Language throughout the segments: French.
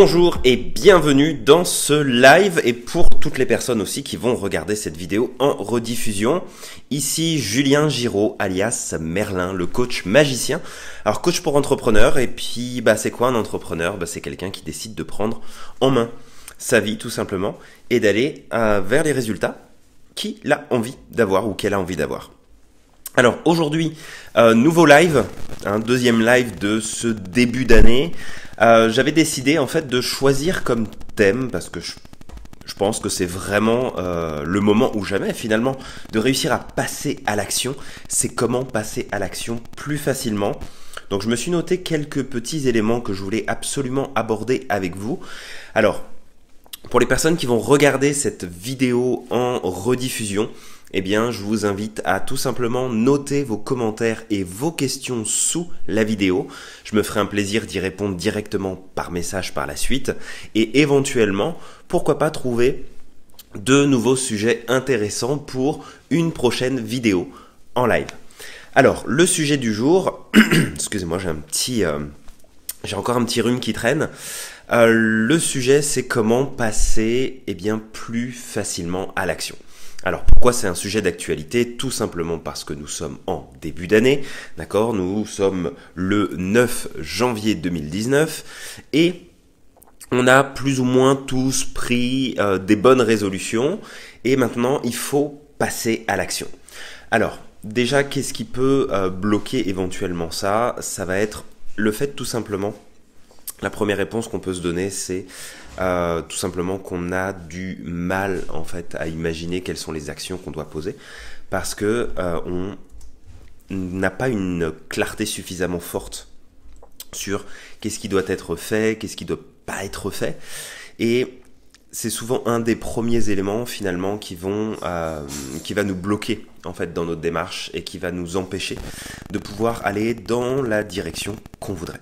Bonjour et bienvenue dans ce live et pour toutes les personnes aussi qui vont regarder cette vidéo en rediffusion. Ici Julien Giraud alias Merlin, le coach magicien. Alors coach pour entrepreneurs et puis bah c'est quoi un entrepreneur? Bah, C'est quelqu'un qui décide de prendre en main sa vie tout simplement et d'aller euh, vers les résultats qu'il a envie d'avoir ou qu'elle a envie d'avoir. Alors aujourd'hui, euh, nouveau live, un deuxième live de ce début d'année. Euh, j'avais décidé en fait de choisir comme thème parce que je, pense que c'est vraiment euh, le moment ou jamais finalement de réussir à passer à l'action. C'est comment passer à l'action plus facilement. Donc je me suis noté quelques petits éléments que je voulais absolument aborder avec vous. Alors, pour les personnes qui vont regarder cette vidéo en rediffusion, eh bien, je vous invite à tout simplement noter vos commentaires et vos questions sous la vidéo. Je me ferai un plaisir d'y répondre directement par message par la suite. Et éventuellement, pourquoi pas trouver de nouveaux sujets intéressants pour une prochaine vidéo en live. Alors, le sujet du jour, excusez-moi, j'ai un petit, euh, j'ai encore un petit rhume qui traîne. Euh, le sujet, c'est comment passer, eh bien, plus facilement à l'action. Alors pourquoi c'est un sujet d'actualité Tout simplement parce que nous sommes en début d'année, d'accord? Nous sommes le 9 janvier 2019 et on a plus ou moins tous pris euh, des bonnes résolutions et maintenant il faut passer à l'action. Alors déjà qu'est-ce qui peut euh, bloquer éventuellement ça? Ça va être le fait tout simplement la première réponse qu'on peut se donner, c'est euh, tout simplement qu'on a du mal en fait à imaginer quelles sont les actions qu'on doit poser parce que euh, on n'a pas une clarté suffisamment forte sur qu'est-ce qui doit être fait, qu'est-ce qui doit pas être fait et c'est souvent un des premiers éléments finalement qui vont euh, qui va nous bloquer en fait dans notre démarche et qui va nous empêcher de pouvoir aller dans la direction qu'on voudrait.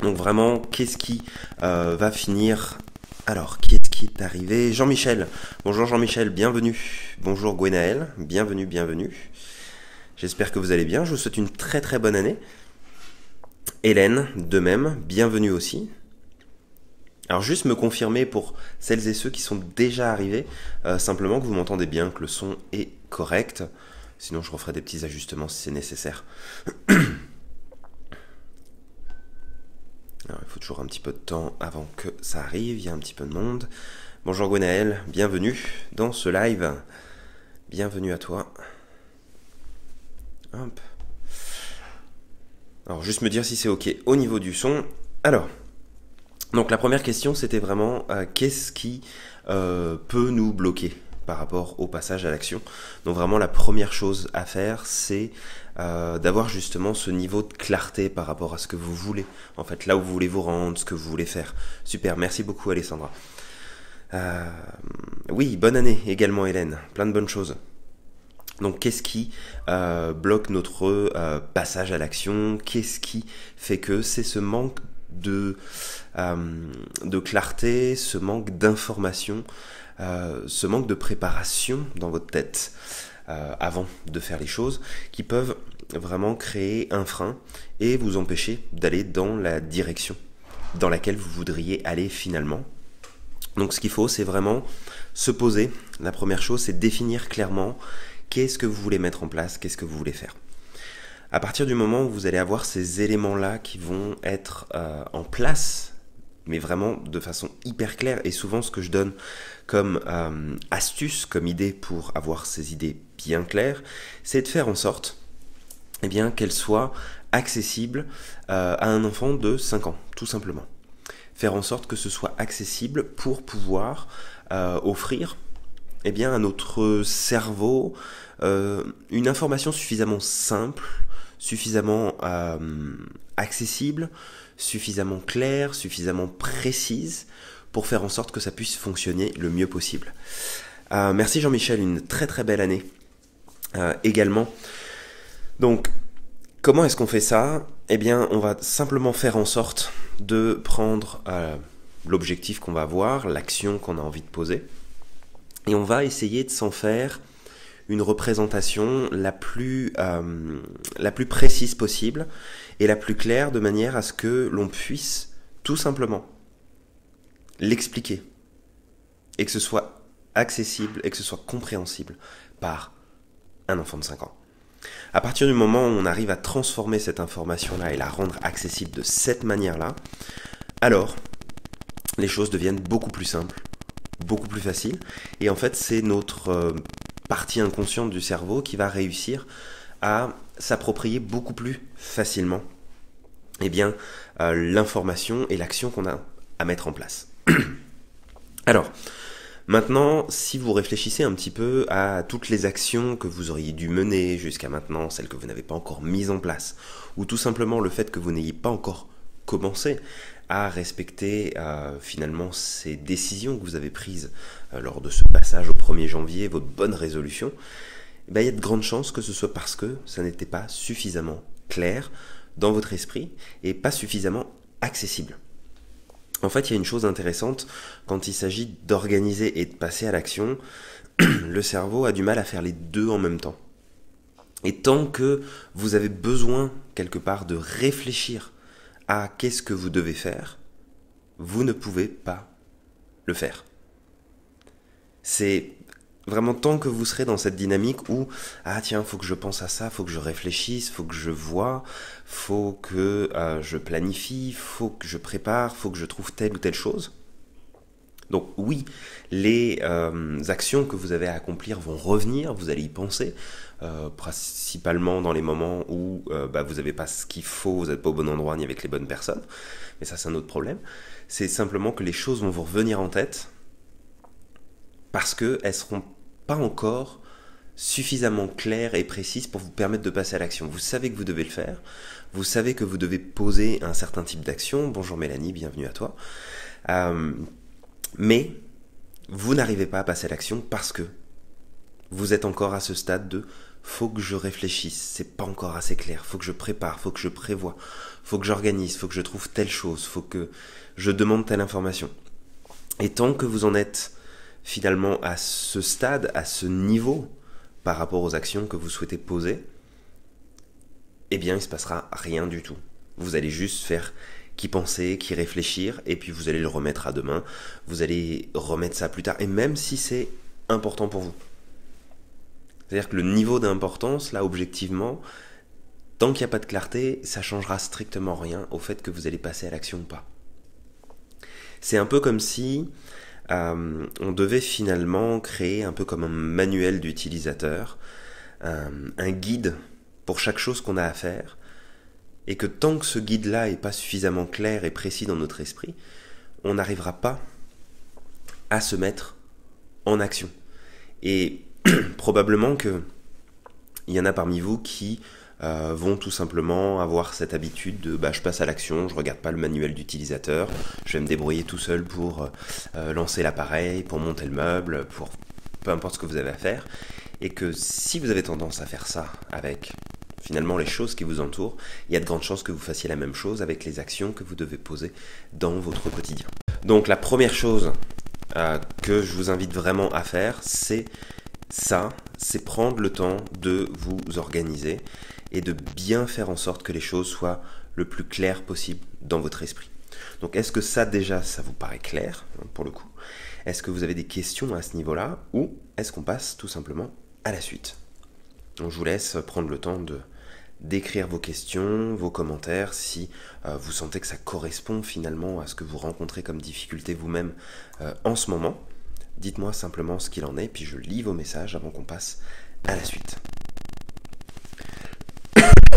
Donc vraiment, qu'est-ce qui euh, va finir? Alors, qui est-ce qui est arrivé? Jean-Michel. Bonjour Jean-Michel, bienvenue. Bonjour Gwenaël, bienvenue, bienvenue. J'espère que vous allez bien. Je vous souhaite une très très bonne année. Hélène, de même, bienvenue aussi. Alors juste me confirmer pour celles et ceux qui sont déjà arrivés, euh, simplement que vous m'entendez bien, que le son est correct. Sinon je referai des petits ajustements si c'est nécessaire. il faut toujours un petit peu de temps avant que ça arrive, il y a un petit peu de monde. Bonjour Gwenaël, bienvenue dans ce live. Bienvenue à toi. Hop. Alors juste me dire si c'est ok au niveau du son. Alors, donc la première question c'était vraiment euh, qu'est-ce qui euh, peut nous bloquer par rapport au passage à l'action? Donc vraiment la première chose à faire, c'est euh, d'avoir justement ce niveau de clarté par rapport à ce que vous voulez, en fait là où vous voulez vous rendre, ce que vous voulez faire. Super, merci beaucoup Alessandra. Euh, oui, bonne année également Hélène, plein de bonnes choses. Donc qu'est-ce qui euh, bloque notre passage à l'action? Qu'est-ce qui fait que c'est ce manque de, de clarté, ce manque d'information ce manque de préparation dans votre tête avant de faire les choses qui peuvent vraiment créer un frein et vous empêcher d'aller dans la direction dans laquelle vous voudriez aller finalement. Donc ce qu'il faut, c'est vraiment se poser. La première chose, c'est définir clairement qu'est-ce que vous voulez mettre en place, qu'est-ce que vous voulez faire. À partir du moment où vous allez avoir ces éléments-là qui vont être euh, en place mais vraiment de façon hyper claire. Et souvent, ce que je donne comme euh, astuce, comme idée pour avoir ces idées bien claires, c'est de faire en sorte eh bien, qu'elles soient accessibles euh, à un enfant de 5 ans, tout simplement. Faire en sorte que ce soit accessible pour pouvoir euh, offrir eh bien, à notre cerveau une information suffisamment simple, suffisamment accessible, suffisamment claire, suffisamment précise pour faire en sorte que ça puisse fonctionner le mieux possible. Euh, merci Jean-Michel, une très très belle année euh, également. Donc, comment est-ce qu'on fait ça? Eh bien, on va simplement faire en sorte de prendre euh, l'objectif qu'on va avoir, l'action qu'on a envie de poser, et on va essayer de s'en faire une représentation la plus, la plus précise possible et la plus claire de manière à ce que l'on puisse tout simplement l'expliquer et que ce soit accessible et que ce soit compréhensible par un enfant de 5 ans. À partir du moment où on arrive à transformer cette information-là et la rendre accessible de cette manière-là, alors les choses deviennent beaucoup plus simples, beaucoup plus faciles. Et en fait, c'est notre euh, partie inconsciente du cerveau qui va réussir à s'approprier beaucoup plus facilement eh bien, euh, l'information et l'action qu'on a à mettre en place. Alors, Maintenant, si vous réfléchissez un petit peu à toutes les actions que vous auriez dû mener jusqu'à maintenant, celles que vous n'avez pas encore mises en place, ou tout simplement le fait que vous n'ayez pas encore commencé à respecter euh, finalement ces décisions que vous avez prises euh, lors de ce passage au 1er janvier, votre bonne résolution, eh ben, il y a de grandes chances que ce soit parce que ça n'était pas suffisamment clair dans votre esprit et pas suffisamment accessible. En fait, il y a une chose intéressante quand il s'agit d'organiser et de passer à l'action. Le cerveau a du mal à faire les deux en même temps. Et tant que vous avez besoin quelque part de réfléchir à qu'est-ce que vous devez faire, vous ne pouvez pas le faire. C'est Vraiment, tant que vous serez dans cette dynamique où, ah tiens, faut que je pense à ça, faut que je réfléchisse, faut que je vois, faut que euh, je planifie, faut que je prépare, faut que je trouve telle ou telle chose. Donc oui, les euh, actions que vous avez à accomplir vont revenir, vous allez y penser, euh, principalement dans les moments où bah, vous n'avez pas ce qu'il faut, vous n'êtes pas au bon endroit ni avec les bonnes personnes. Mais ça, c'est un autre problème. C'est simplement que les choses vont vous revenir en tête parce qu'elles seront pas encore suffisamment claire et précise pour vous permettre de passer à l'action. Vous savez que vous devez le faire, vous savez que vous devez poser un certain type d'action. Bonjour Mélanie, bienvenue à toi. Euh, mais vous n'arrivez pas à passer à l'action parce que vous êtes encore à ce stade de faut que je réfléchisse, c'est pas encore assez clair, faut que je prépare, faut que je prévoie, faut que j'organise, faut que je trouve telle chose, faut que je demande telle information. Et tant que vous en êtes finalement à ce stade, à ce niveau, par rapport aux actions que vous souhaitez poser, eh bien il ne se passera rien du tout. Vous allez juste faire qui penser, qui réfléchir, et puis vous allez le remettre à demain, vous allez remettre ça plus tard, et même si c'est important pour vous. C'est-à-dire que le niveau d'importance, là, objectivement, tant qu'il n'y a pas de clarté, ça changera strictement rien au fait que vous allez passer à l'action ou pas. C'est un peu comme si euh, on devait finalement créer un peu comme un manuel d'utilisateur, euh, un guide pour chaque chose qu'on a à faire, et que tant que ce guide-là n'est pas suffisamment clair et précis dans notre esprit, on n'arrivera pas à se mettre en action. Et probablement que il y en a parmi vous qui euh, vont tout simplement avoir cette habitude de bah, je passe à l'action, je regarde pas le manuel d'utilisateur, je vais me débrouiller tout seul pour euh, lancer l'appareil, pour monter le meuble, pour peu importe ce que vous avez à faire. Et que si vous avez tendance à faire ça avec finalement les choses qui vous entourent, il y a de grandes chances que vous fassiez la même chose avec les actions que vous devez poser dans votre quotidien. Donc la première chose euh, que je vous invite vraiment à faire, c'est ça, c'est prendre le temps de vous organiser et de bien faire en sorte que les choses soient le plus claires possible dans votre esprit. Donc est-ce que ça déjà, ça vous paraît clair hein, pour le coup? Est-ce que vous avez des questions à ce niveau-là? Ou est-ce qu'on passe tout simplement à la suite? Donc je vous laisse prendre le temps de d'écrire vos questions, vos commentaires, si euh, vous sentez que ça correspond finalement à ce que vous rencontrez comme difficulté vous-même euh, en ce moment. Dites-moi simplement ce qu'il en est, puis je lis vos messages avant qu'on passe à la suite.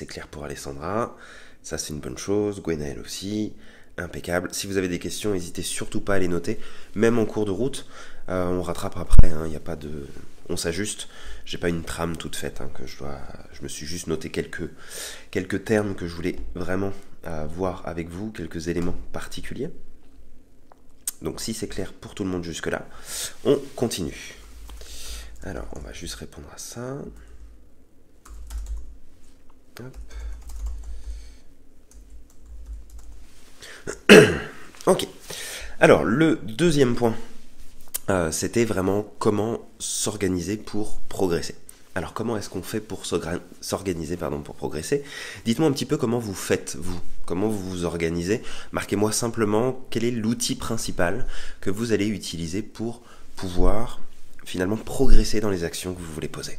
c'est clair pour Alessandra. Ça, c'est une bonne chose. Gwenaël aussi. Impeccable. Si vous avez des questions, n'hésitez surtout pas à les noter. Même en cours de route, euh, on rattrape après. Il hein. n'y a pas de. On s'ajuste. J'ai pas une trame toute faite hein, que je dois. Je me suis juste noté quelques, quelques termes que je voulais vraiment euh, voir avec vous, quelques éléments particuliers. Donc si c'est clair pour tout le monde jusque-là, on continue. Alors, on va juste répondre à ça. ok. Alors, le deuxième point euh, c'était vraiment comment s'organiser pour progresser. Alors comment est-ce qu'on fait pour s'organiser pardon pour progresser? Dites-moi un petit peu comment vous faites vous, comment vous vous organisez? Marquez-moi simplement quel est l'outil principal que vous allez utiliser pour pouvoir finalement progresser dans les actions que vous voulez poser.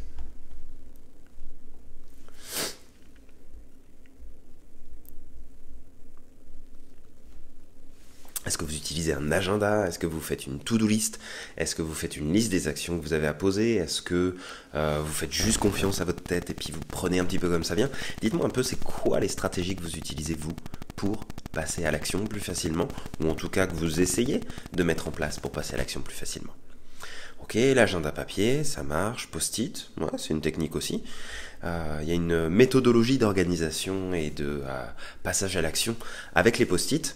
Est-ce que vous utilisez un agenda? Est-ce que vous faites une to-do list? Est-ce que vous faites une liste des actions que vous avez à poser? Est-ce que euh, vous faites juste confiance à votre tête et puis vous prenez un petit peu comme ça vient? Dites-moi un peu, c'est quoi les stratégies que vous utilisez vous pour passer à l'action plus facilement? Ou en tout cas que vous essayez de mettre en place pour passer à l'action plus facilement? Ok, l'agenda papier, ça marche. Post-it, c'est une technique aussi. Euh, il y a une méthodologie d'organisation et de euh, passage à l'action avec les post-it.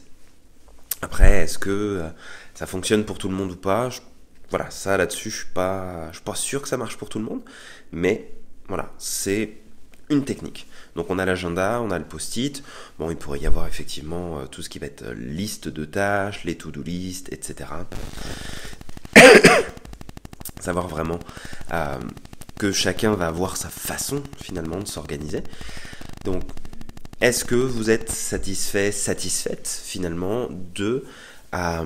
Après, est-ce que euh, ça fonctionne pour tout le monde ou pas? Voilà, ça là-dessus, je suis suis pas sûr que ça marche pour tout le monde, mais voilà, c'est une technique. Donc on a l'agenda, on a le post-it. Bon, il pourrait y avoir effectivement euh, tout ce qui va être euh, liste de tâches, les to-do list, etc. Savoir vraiment que chacun va avoir sa façon finalement de s'organiser. Donc est-ce que vous êtes satisfait, satisfaite finalement de, euh,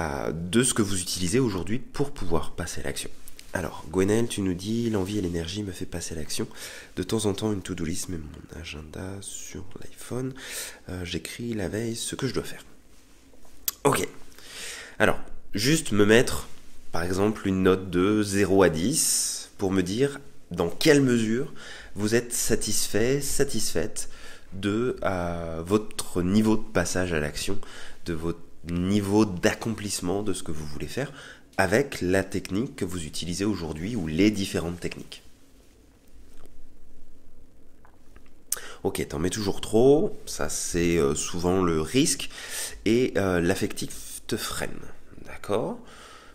euh, de ce que vous utilisez aujourd'hui pour pouvoir passer l'action? Alors, Gwenel, tu nous dis l'envie et l'énergie me fait passer l'action. De temps en temps, une to-do list, mais mon agenda sur l'iPhone. Euh, j'écris la veille ce que je dois faire. Ok. Alors, juste me mettre, par exemple, une note de 0 à 10 pour me dire dans quelle mesure vous êtes satisfait, satisfaite de votre niveau de passage à l'action, de votre niveau d'accomplissement de ce que vous voulez faire avec la technique que vous utilisez aujourd'hui ou les différentes techniques. Ok, t'en mets toujours trop, ça c'est euh, souvent le risque, et euh, l'affectif te freine, d'accord?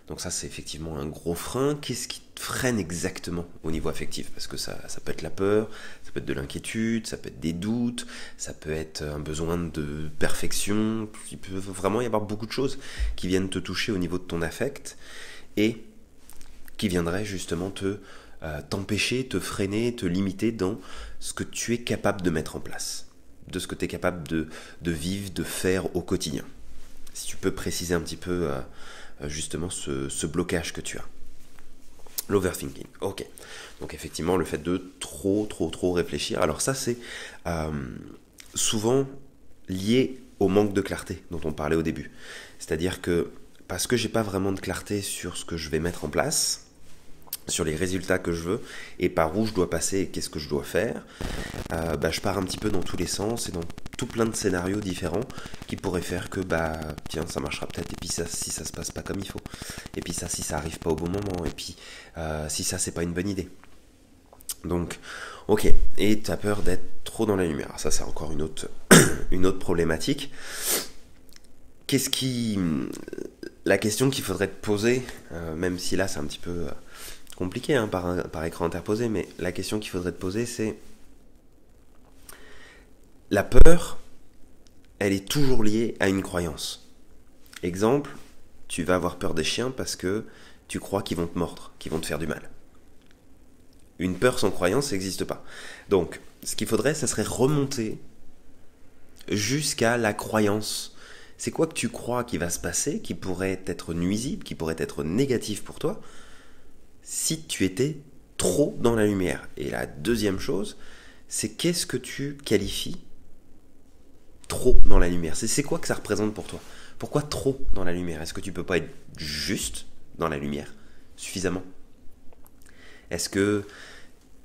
Donc ça, c'est effectivement un gros frein. Qu'est-ce qui freine exactement au niveau affectif Parce que ça, ça peut être la peur, ça peut être de l'inquiétude, ça peut être des doutes, ça peut être un besoin de perfection. Il peut vraiment y avoir beaucoup de choses qui viennent te toucher au niveau de ton affect et qui viendraient justement te euh, t'empêcher, te freiner, te limiter dans ce que tu es capable de mettre en place, de ce que tu es capable de, de, vivre, de faire au quotidien. Si tu peux préciser un petit peu... Euh, euh, justement ce, blocage que tu as. L'overthinking. Ok. Donc effectivement, le fait de trop, trop, trop réfléchir. Alors ça, c'est euh, souvent lié au manque de clarté dont on parlait au début. C'est-à-dire que parce que j'ai pas vraiment de clarté sur ce que je vais mettre en place, sur les résultats que je veux et par où je dois passer et qu'est-ce que je dois faire, euh, bah, je pars un petit peu dans tous les sens et dans tout plein de scénarios différents qui pourraient faire que bah tiens ça marchera peut-être et puis ça si ça se passe pas comme il faut et puis ça si ça arrive pas au bon moment et puis euh, si ça c'est pas une bonne idée. Donc ok et tu as peur d'être trop dans la lumière. Ça c'est encore une autre une autre problématique. Qu'est-ce qui la question qu'il faudrait te poser, euh, même si là c'est un petit peu compliqué hein, par, par écran interposé, mais la question qu'il faudrait te poser, c'est la peur, elle est toujours liée à une croyance. Exemple, tu vas avoir peur des chiens parce que tu crois qu'ils vont te mordre, qu'ils vont te faire du mal. Une peur sans croyance n'existe pas. Donc, ce qu'il faudrait, ça serait remonter jusqu'à la croyance. C'est quoi que tu crois qui va se passer, qui pourrait être nuisible, qui pourrait être négatif pour toi, si tu étais trop dans la lumière. Et la deuxième chose, c'est qu'est-ce que tu qualifies trop dans la lumière? C'est quoi que ça représente pour toi? Pourquoi trop dans la lumière? Est-ce que tu peux pas être juste dans la lumière suffisamment? Est-ce que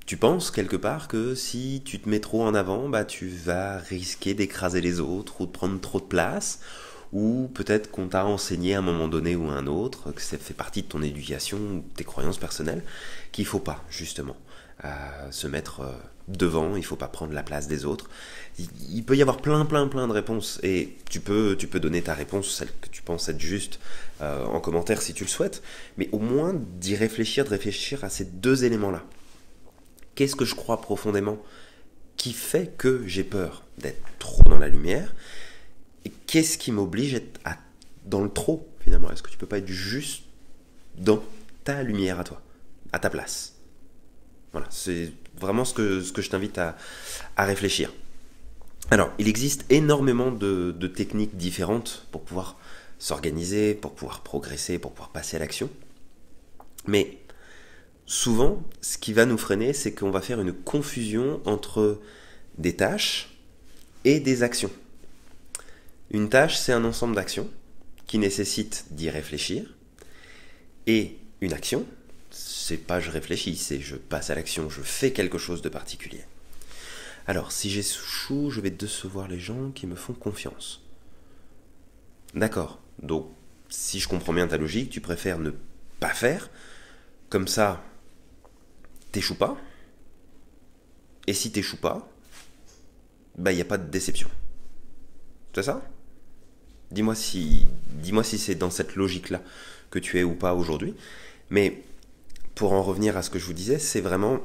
tu penses quelque part que si tu te mets trop en avant, bah tu vas risquer d'écraser les autres ou de prendre trop de place? Ou peut-être qu'on t'a enseigné à un moment donné ou à un autre, que ça fait partie de ton éducation ou tes croyances personnelles, qu'il ne faut pas justement euh, se mettre euh, devant, il ne faut pas prendre la place des autres. Il, peut y avoir plein plein plein de réponses et tu peux, tu peux donner ta réponse, celle que tu penses être juste, euh, en commentaire si tu le souhaites, mais au moins d'y réfléchir, de réfléchir à ces deux éléments-là. Qu'est-ce que je crois profondément qui fait que j'ai peur d'être trop dans la lumière qu'est-ce qui m'oblige à être dans le trop finalement? Est-ce que tu peux pas être juste dans ta lumière à toi, à ta place? Voilà, c'est vraiment ce que, ce que je t'invite à, réfléchir. Alors, il existe énormément de techniques différentes pour pouvoir s'organiser, pour pouvoir progresser, pour pouvoir passer à l'action. Mais souvent, ce qui va nous freiner, c'est qu'on va faire une confusion entre des tâches et des actions. Une tâche, c'est un ensemble d'actions qui nécessitent d'y réfléchir. Et une action, c'est pas je réfléchis, c'est je passe à l'action, je fais quelque chose de particulier. Alors, si j'ai chou, je vais décevoir les gens qui me font confiance. D'accord. Donc, si je comprends bien ta logique, tu préfères ne pas faire. Comme ça, t'échoues pas. Et si t'échoues pas, bah il n'y a pas de déception. C'est ça? Dis-moi si, dis-moi si c'est dans cette logique-là que tu es ou pas aujourd'hui. Mais pour en revenir à ce que je vous disais, c'est vraiment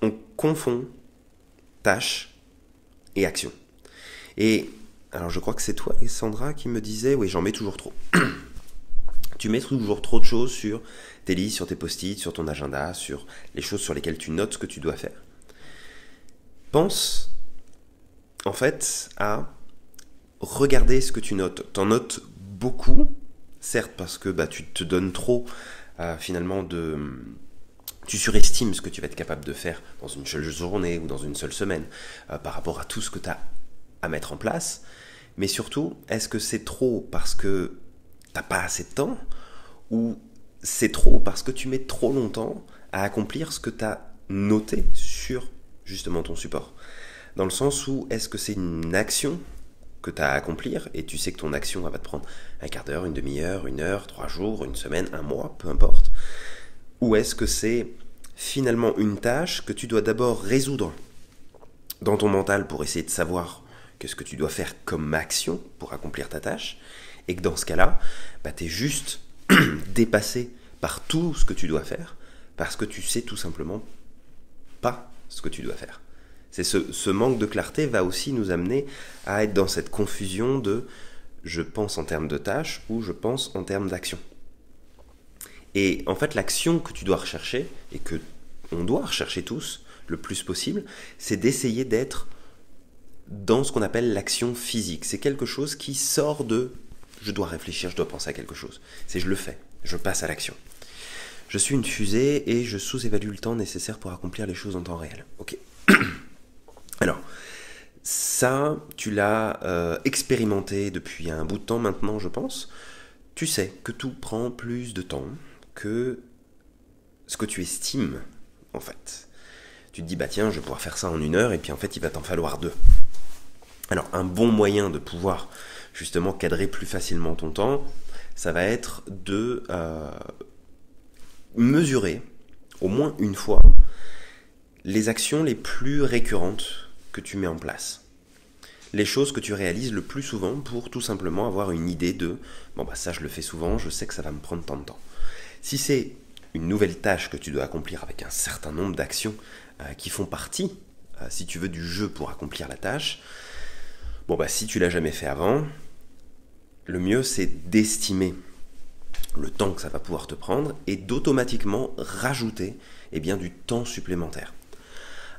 on confond tâche et action. Et alors je crois que c'est toi, Sandra, qui me disait, oui, j'en mets toujours trop. tu mets toujours trop de choses sur tes listes, sur tes post-it, sur ton agenda, sur les choses sur lesquelles tu notes ce que tu dois faire. Pense en fait à regarder ce que tu notes. T'en notes beaucoup, certes parce que bah, tu te donnes trop euh, finalement de... Tu surestimes ce que tu vas être capable de faire dans une seule journée ou dans une seule semaine euh, par rapport à tout ce que tu as à mettre en place. Mais surtout, est-ce que c'est trop parce que t'as pas assez de temps ou c'est trop parce que tu mets trop longtemps à accomplir ce que tu as noté sur justement ton support? Dans le sens où est-ce que c'est une action que tu as à accomplir et tu sais que ton action va te prendre un quart d'heure, une demi-heure, une heure, trois jours, une semaine, un mois, peu importe Ou est-ce que c'est finalement une tâche que tu dois d'abord résoudre dans ton mental pour essayer de savoir qu'est-ce que tu dois faire comme action pour accomplir ta tâche et que dans ce cas-là, bah, tu es juste dépassé par tout ce que tu dois faire parce que tu sais tout simplement pas ce que tu dois faire. C'est ce, manque de clarté va aussi nous amener à être dans cette confusion de je pense en termes de tâches ou je pense en termes d'action. Et en fait, l'action que tu dois rechercher et que on doit rechercher tous le plus possible, c'est d'essayer d'être dans ce qu'on appelle l'action physique. C'est quelque chose qui sort de je dois réfléchir, je dois penser à quelque chose. C'est je le fais, je passe à l'action. Je suis une fusée et je sous-évalue le temps nécessaire pour accomplir les choses en temps réel. Ok. Alors, ça, tu l'as euh, expérimenté depuis un bout de temps maintenant, je pense. Tu sais que tout prend plus de temps que ce que tu estimes, en fait. Tu te dis, bah tiens, je vais pouvoir faire ça en une heure, et puis en fait, il va t'en falloir deux. Alors, un bon moyen de pouvoir justement cadrer plus facilement ton temps, ça va être de euh, mesurer au moins une fois les actions les plus récurrentes tu mets en place. Les choses que tu réalises le plus souvent pour tout simplement avoir une idée de bon bah ça je le fais souvent, je sais que ça va me prendre tant de temps. Si c'est une nouvelle tâche que tu dois accomplir avec un certain nombre d'actions euh, qui font partie, euh, si tu veux, du jeu pour accomplir la tâche, bon bah si tu l'as jamais fait avant, le mieux c'est d'estimer le temps que ça va pouvoir te prendre et d'automatiquement rajouter eh bien, du temps supplémentaire.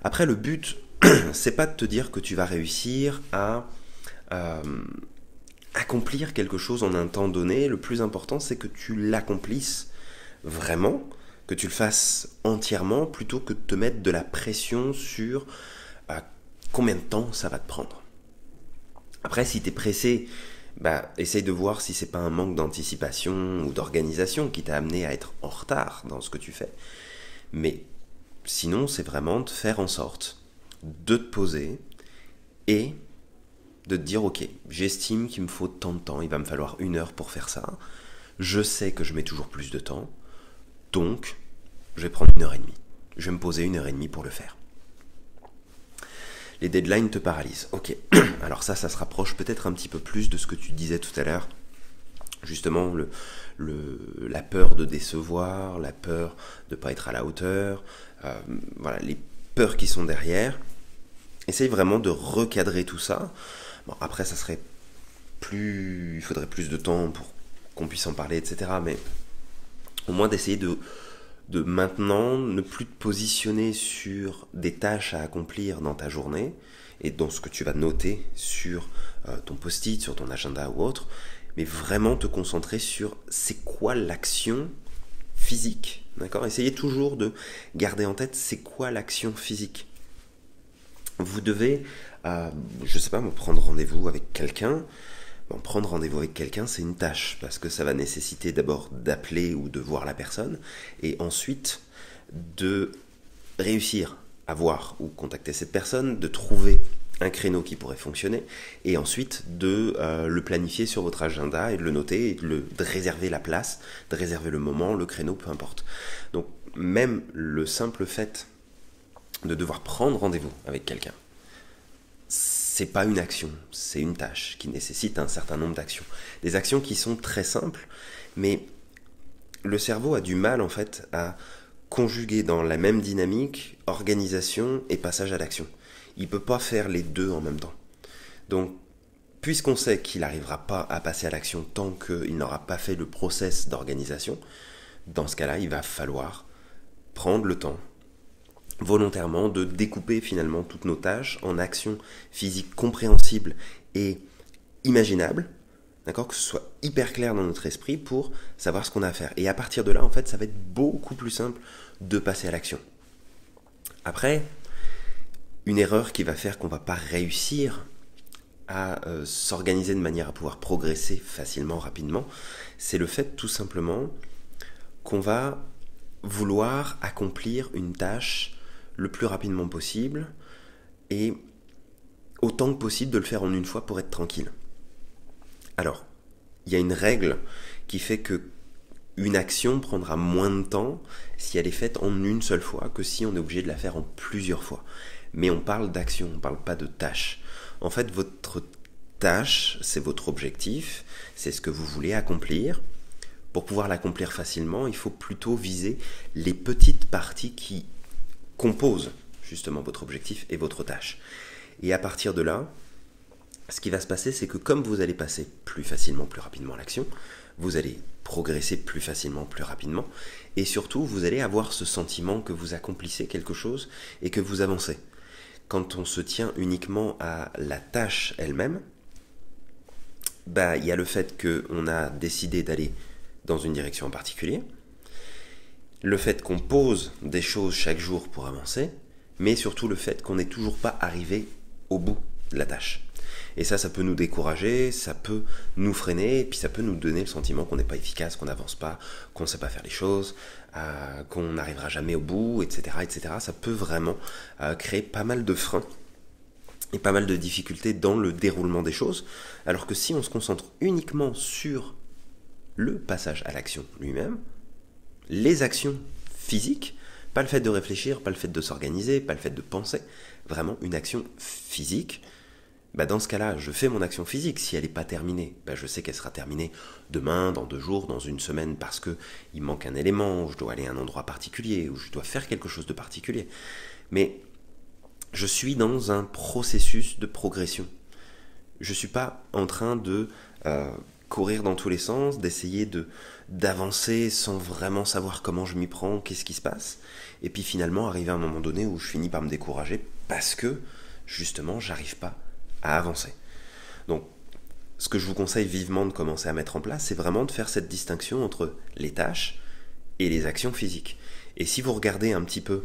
Après, le but, c'est pas de te dire que tu vas réussir à euh, accomplir quelque chose en un temps donné. Le plus important, c'est que tu l'accomplisses vraiment, que tu le fasses entièrement, plutôt que de te mettre de la pression sur euh, combien de temps ça va te prendre. Après, si tu es pressé, bah, essaye de voir si c'est pas un manque d'anticipation ou d'organisation qui t'a amené à être en retard dans ce que tu fais. Mais sinon, c'est vraiment de faire en sorte de te poser et de te dire ok, j'estime qu'il me faut tant de temps, il va me falloir une heure pour faire ça. Je sais que je mets toujours plus de temps, donc je vais prendre une heure et demie. Je vais me poser une heure et demie pour le faire. Les deadlines te paralysent. Ok, alors ça, ça se rapproche peut-être un petit peu plus de ce que tu disais tout à l'heure. Justement, le, la peur de décevoir, la peur de ne pas être à la hauteur, euh, voilà, les peurs qui sont derrière. Essaye vraiment de recadrer tout ça. Après, ça serait plus, il faudrait plus de temps pour qu'on puisse en parler, etc. Mais au moins d'essayer de, de maintenant ne plus te positionner sur des tâches à accomplir dans ta journée et dans ce que tu vas noter sur euh, ton post-it, sur ton agenda ou autre, mais vraiment te concentrer sur c'est quoi l'action physique, d'accord? Essayez toujours de garder en tête c'est quoi l'action physique. Vous devez, euh, je sais pas, prendre rendez-vous avec quelqu'un. prendre rendez-vous avec quelqu'un, c'est une tâche, parce que ça va nécessiter d'abord d'appeler ou de voir la personne, et ensuite de réussir à voir ou contacter cette personne, de trouver un créneau qui pourrait fonctionner, et ensuite de euh, le planifier sur votre agenda et de le noter, et de, le, de réserver la place, de réserver le moment, le créneau, peu importe. Donc même le simple fait de devoir prendre rendez-vous avec quelqu'un, c'est pas une action, c'est une tâche qui nécessite un certain nombre d'actions. Des actions qui sont très simples, mais le cerveau a du mal en fait à conjuguer dans la même dynamique organisation et passage à l'action il peut pas faire les deux en même temps. Donc, puisqu'on sait qu'il n'arrivera pas à passer à l'action tant qu'il n'aura pas fait le process d'organisation, dans ce cas-là, il va falloir prendre le temps volontairement de découper finalement toutes nos tâches en actions physiques compréhensibles et imaginables, d'accord, que ce soit hyper clair dans notre esprit pour savoir ce qu'on a à faire. Et à partir de là, en fait, ça va être beaucoup plus simple de passer à l'action. Après, une erreur qui va faire qu'on va pas réussir à euh, s'organiser de manière à pouvoir progresser facilement, rapidement, c'est le fait tout simplement qu'on va vouloir accomplir une tâche le plus rapidement possible et autant que possible de le faire en une fois pour être tranquille. Alors, il y a une règle qui fait que une action prendra moins de temps si elle est faite en une seule fois que si on est obligé de la faire en plusieurs fois mais on parle d'action, on ne parle pas de tâche. En fait, votre tâche, c'est votre objectif, c'est ce que vous voulez accomplir. Pour pouvoir l'accomplir facilement, il faut plutôt viser les petites parties qui composent justement votre objectif et votre tâche. Et à partir de là, ce qui va se passer, c'est que comme vous allez passer plus facilement, plus rapidement à l'action, vous allez progresser plus facilement, plus rapidement, et surtout, vous allez avoir ce sentiment que vous accomplissez quelque chose et que vous avancez quand on se tient uniquement à la tâche elle-même, bah, il y a le fait qu'on a décidé d'aller dans une direction en particulier, le fait qu'on pose des choses chaque jour pour avancer, mais surtout le fait qu'on n'est toujours pas arrivé au bout de la tâche. Et ça, ça peut nous décourager, ça peut nous freiner, et puis ça peut nous donner le sentiment qu'on n'est pas efficace, qu'on n'avance pas, qu'on ne sait pas faire les choses, euh, qu'on n'arrivera jamais au bout, etc., etc. Ça peut vraiment euh, créer pas mal de freins et pas mal de difficultés dans le déroulement des choses. Alors que si on se concentre uniquement sur le passage à l'action lui-même, les actions physiques, pas le fait de réfléchir, pas le fait de s'organiser, pas le fait de penser, vraiment une action physique, bah dans ce cas-là, je fais mon action physique. Si elle n'est pas terminée, bah je sais qu'elle sera terminée demain, dans deux jours, dans une semaine, parce que il manque un élément, ou je dois aller à un endroit particulier, ou je dois faire quelque chose de particulier. Mais je suis dans un processus de progression. Je ne suis pas en train de euh, courir dans tous les sens, d'essayer de d'avancer sans vraiment savoir comment je m'y prends, qu'est-ce qui se passe, et puis finalement arriver à un moment donné où je finis par me décourager parce que justement j'arrive pas à avancer. Donc, ce que je vous conseille vivement de commencer à mettre en place, c'est vraiment de faire cette distinction entre les tâches et les actions physiques. Et si vous regardez un petit peu,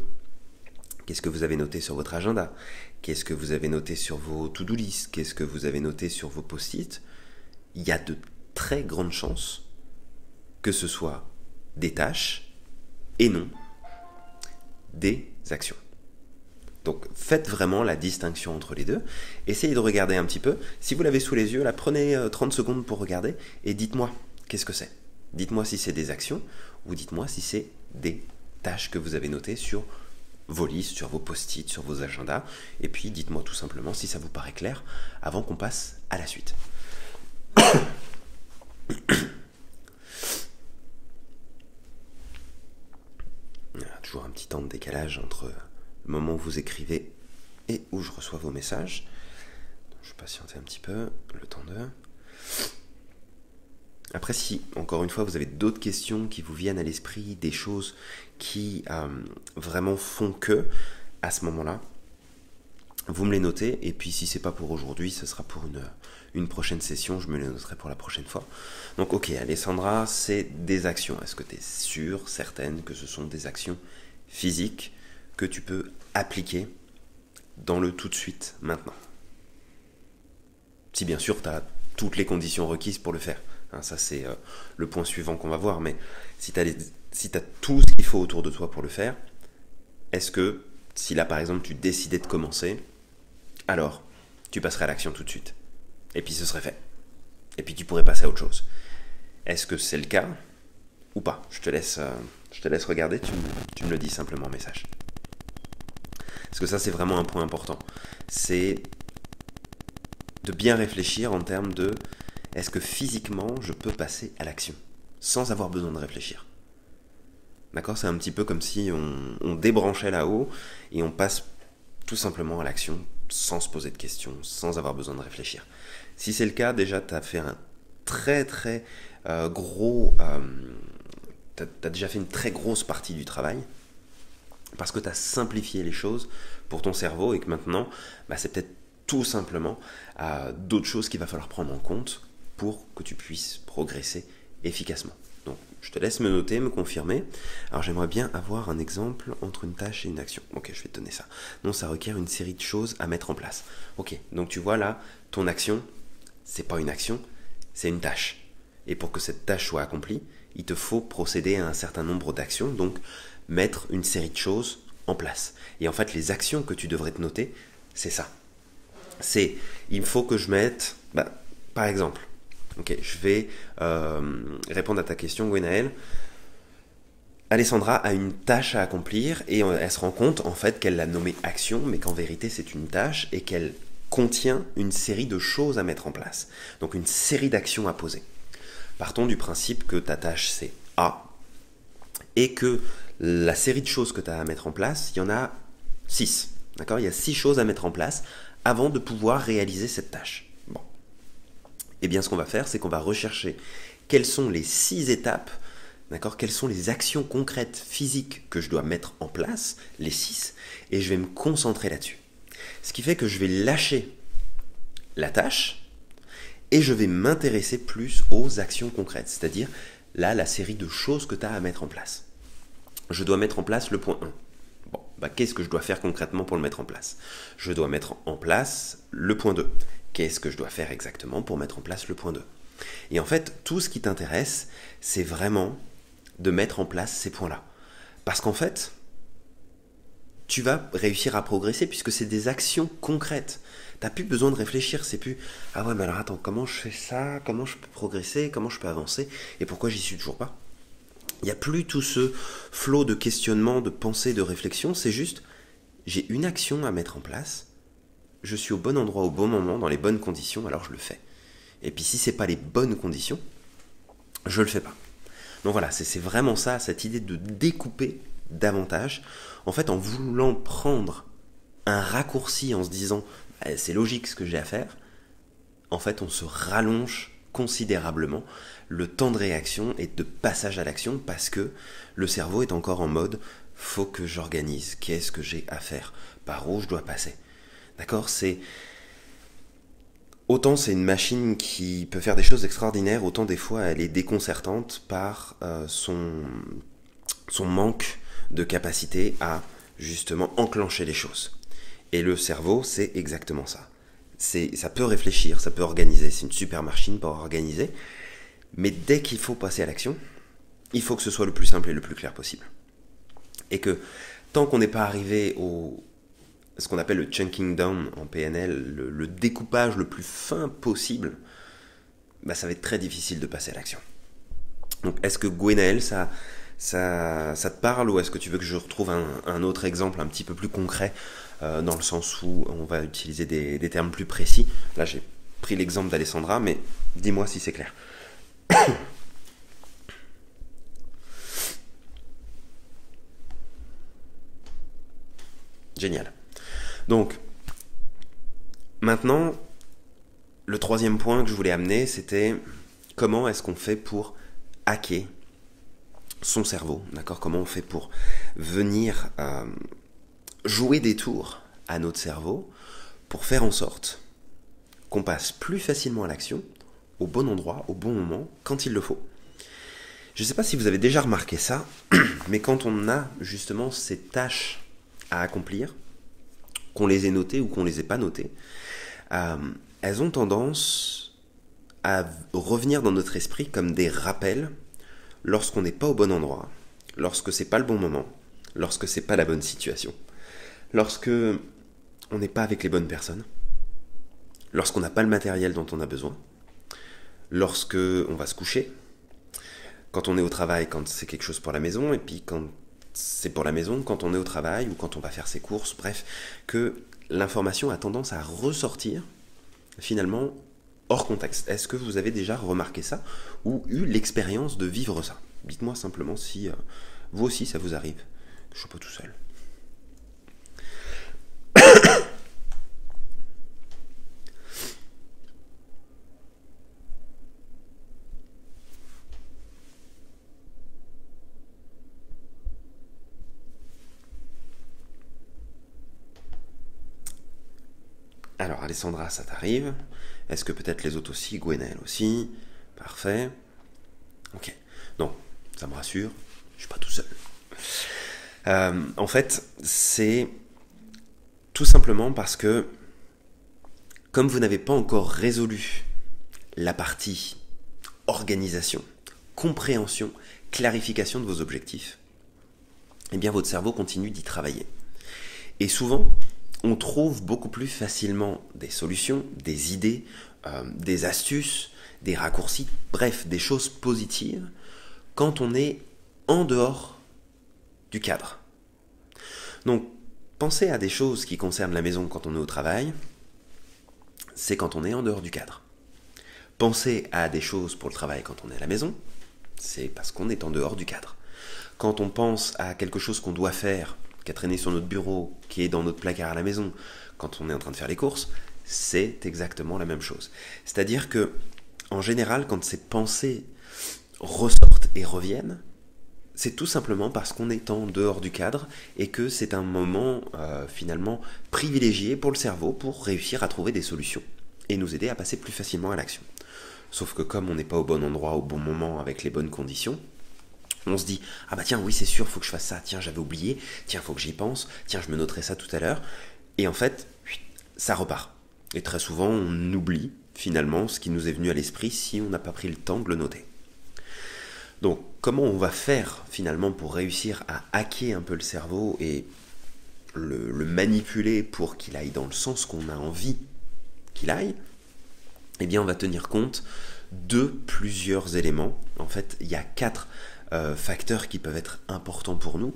qu'est-ce que vous avez noté sur votre agenda? Qu'est-ce que vous avez noté sur vos to-do list? Qu'est-ce que vous avez noté sur vos post-it? Il y a de très grandes chances que ce soit des tâches et non des actions. Donc faites vraiment la distinction entre les deux. Essayez de regarder un petit peu. Si vous l'avez sous les yeux, là, prenez 30 euh, secondes pour regarder et dites-moi qu'est-ce que c'est. Dites-moi si c'est des actions ou dites-moi si c'est des tâches que vous avez notées sur vos listes, sur vos post-it, sur vos agendas. Et puis dites-moi tout simplement si ça vous paraît clair avant qu'on passe à la suite. Toujours un petit temps de décalage entre le moment où vous écrivez et où je reçois vos messages. je vais patienter un petit peu, le temps de... Après, si, encore une fois, vous avez d'autres questions qui vous viennent à l'esprit, des choses qui euh, vraiment font que, à ce moment-là, vous me les notez, et puis si c'est pas pour aujourd'hui, ce sera pour une, une prochaine session, je me les noterai pour la prochaine fois. Donc ok, Alessandra, c'est des actions. Est-ce que tu es sûre, certaine que ce sont des actions physiques que tu peux appliquer dans le tout de suite, maintenant? Si bien sûr tu as toutes les conditions requises pour le faire. Hein, ça c'est euh, le point suivant qu'on va voir, mais si tu si as tout ce qu'il faut autour de toi pour le faire, est-ce que si là par exemple tu décidais de commencer, alors tu passerais à l'action tout de suite? Et puis ce serait fait. Et puis tu pourrais passer à autre chose. Est-ce que c'est le cas ou pas? Je te, laisse, euh, je te laisse regarder, tu me, le dis simplement en message. Parce que ça c'est vraiment un point important. C'est de bien réfléchir en termes de est-ce que physiquement je peux passer à l'action sans avoir besoin de réfléchir? D'accord? C'est un petit peu comme si on, on débranchait là-haut et on passe tout simplement à l'action sans se poser de questions, sans avoir besoin de réfléchir. Si c'est le cas, déjà, tu as fait un très très euh, gros... Euh, déjà fait une très grosse partie du travail, parce que tu as simplifié les choses pour ton cerveau et que maintenant, bah, c'est peut-être tout simplement euh, d'autres choses qu'il va falloir prendre en compte pour que tu puisses progresser efficacement. Donc, je te laisse me noter, me confirmer. Alors, j'aimerais bien avoir un exemple entre une tâche et une action. Ok, je vais te donner ça. Non, ça requiert une série de choses à mettre en place. Ok, donc tu vois là, ton action, c'est pas une action, c'est une tâche. Et pour que cette tâche soit accomplie, il te faut procéder à un certain nombre d'actions, donc mettre une série de choses en place. Et en fait, les actions que tu devrais te noter, c'est ça. C'est, il faut que je mette, bah, par exemple, Ok, je vais euh, répondre à ta question, Gwenaël. Alessandra a une tâche à accomplir et elle se rend compte en fait qu'elle l'a nommée action, mais qu'en vérité c'est une tâche et qu'elle contient une série de choses à mettre en place. Donc une série d'actions à poser. Partons du principe que ta tâche c'est A et que la série de choses que tu as à mettre en place, il y en a 6. D'accord? Il y a 6 choses à mettre en place avant de pouvoir réaliser cette tâche. Eh bien, ce qu'on va faire, c'est qu'on va rechercher quelles sont les six étapes, d'accord? Quelles sont les actions concrètes, physiques que je dois mettre en place, les six, et je vais me concentrer là-dessus. Ce qui fait que je vais lâcher la tâche et je vais m'intéresser plus aux actions concrètes, c'est-à-dire là, la série de choses que tu as à mettre en place. Je dois mettre en place le point 1. Bon, bah, qu'est-ce que je dois faire concrètement pour le mettre en place? Je dois mettre en place le point 2 qu'est-ce que je dois faire exactement pour mettre en place le point 2. Et en fait, tout ce qui t'intéresse, c'est vraiment de mettre en place ces points-là. Parce qu'en fait, tu vas réussir à progresser puisque c'est des actions concrètes. Tu n'as plus besoin de réfléchir, c'est plus ah ouais, mais alors attends, comment je fais ça? Comment je peux progresser? Comment je peux avancer? Et pourquoi j'y suis toujours pas? Il n'y a plus tout ce flot de questionnement, de pensée, de réflexion, c'est juste j'ai une action à mettre en place je suis au bon endroit au bon moment, dans les bonnes conditions, alors je le fais. Et puis si c'est pas les bonnes conditions, je le fais pas. Donc voilà, c'est vraiment ça, cette idée de découper davantage. En fait, en voulant prendre un raccourci en se disant eh, c'est logique ce que j'ai à faire, en fait, on se rallonge considérablement le temps de réaction et de passage à l'action parce que le cerveau est encore en mode faut que j'organise, qu'est-ce que j'ai à faire, par où je dois passer. D'accord? C'est. Autant c'est une machine qui peut faire des choses extraordinaires, autant des fois elle est déconcertante par euh, son, son manque de capacité à justement enclencher les choses. Et le cerveau, c'est exactement ça. C'est, ça peut réfléchir, ça peut organiser, c'est une super machine pour organiser, mais dès qu'il faut passer à l'action, il faut que ce soit le plus simple et le plus clair possible. Et que tant qu'on n'est pas arrivé au, ce qu'on appelle le chunking down en PNL, le, découpage le plus fin possible, bah, ça va être très difficile de passer à l'action. Donc est-ce que Gwenaël, ça, ça, te parle ou est-ce que tu veux que je retrouve un, autre exemple un petit peu plus concret euh, dans le sens où on va utiliser des, des termes plus précis? Là j'ai pris l'exemple d'Alessandra, mais dis-moi si c'est clair. Génial. Donc, maintenant, le troisième point que je voulais amener, c'était comment est-ce qu'on fait pour hacker son cerveau, d'accord Comment on fait pour venir euh, jouer des tours à notre cerveau pour faire en sorte qu'on passe plus facilement à l'action, au bon endroit, au bon moment, quand il le faut. Je ne sais pas si vous avez déjà remarqué ça, mais quand on a justement ces tâches à accomplir, qu'on les ait notées ou qu'on les ait pas notées, euh, elles ont tendance à revenir dans notre esprit comme des rappels lorsqu'on n'est pas au bon endroit, lorsque c'est pas le bon moment, lorsque c'est pas la bonne situation, lorsque on n'est pas avec les bonnes personnes, lorsqu'on n'a pas le matériel dont on a besoin, lorsque on va se coucher, quand on est au travail, quand c'est quelque chose pour la maison, et puis quand c'est pour la maison, quand on est au travail ou quand on va faire ses courses, bref, que l'information a tendance à ressortir finalement hors contexte. Est-ce que vous avez déjà remarqué ça ou eu l'expérience de vivre ça? Dites-moi simplement si euh, vous aussi ça vous arrive. Je suis pas tout seul. Alors, Alessandra, ça t'arrive. Est-ce que peut-être les autres aussi Gwenelle aussi? Parfait. Ok. Non, ça me rassure. Je suis pas tout seul. Euh, en fait, c'est tout simplement parce que, comme vous n'avez pas encore résolu la partie organisation, compréhension, clarification de vos objectifs, eh bien votre cerveau continue d'y travailler. Et souvent, on trouve beaucoup plus facilement des solutions, des idées, euh, des astuces, des raccourcis, bref, des choses positives quand on est en dehors du cadre. Donc, pensez à des choses qui concernent la maison quand on est au travail, c'est quand on est en dehors du cadre. Pensez à des choses pour le travail quand on est à la maison, c'est parce qu'on est en dehors du cadre. Quand on pense à quelque chose qu'on doit faire qui a sur notre bureau, qui est dans notre placard à la maison, quand on est en train de faire les courses, c'est exactement la même chose. C'est-à-dire que, en général, quand ces pensées ressortent et reviennent, c'est tout simplement parce qu'on est en dehors du cadre et que c'est un moment euh, finalement privilégié pour le cerveau pour réussir à trouver des solutions et nous aider à passer plus facilement à l'action. Sauf que comme on n'est pas au bon endroit au bon moment avec les bonnes conditions, on se dit ah bah tiens oui c'est sûr faut que je fasse ça. Tiens j'avais oublié. Tiens faut que j'y pense. Tiens je me noterai ça tout à l'heure et en fait ça repart. Et très souvent on oublie finalement ce qui nous est venu à l'esprit si on n'a pas pris le temps de le noter. Donc comment on va faire finalement pour réussir à hacker un peu le cerveau et le, le manipuler pour qu'il aille dans le sens qu'on a envie qu'il aille? Eh bien on va tenir compte de plusieurs éléments. En fait il y a quatre euh, facteurs qui peuvent être importants pour nous.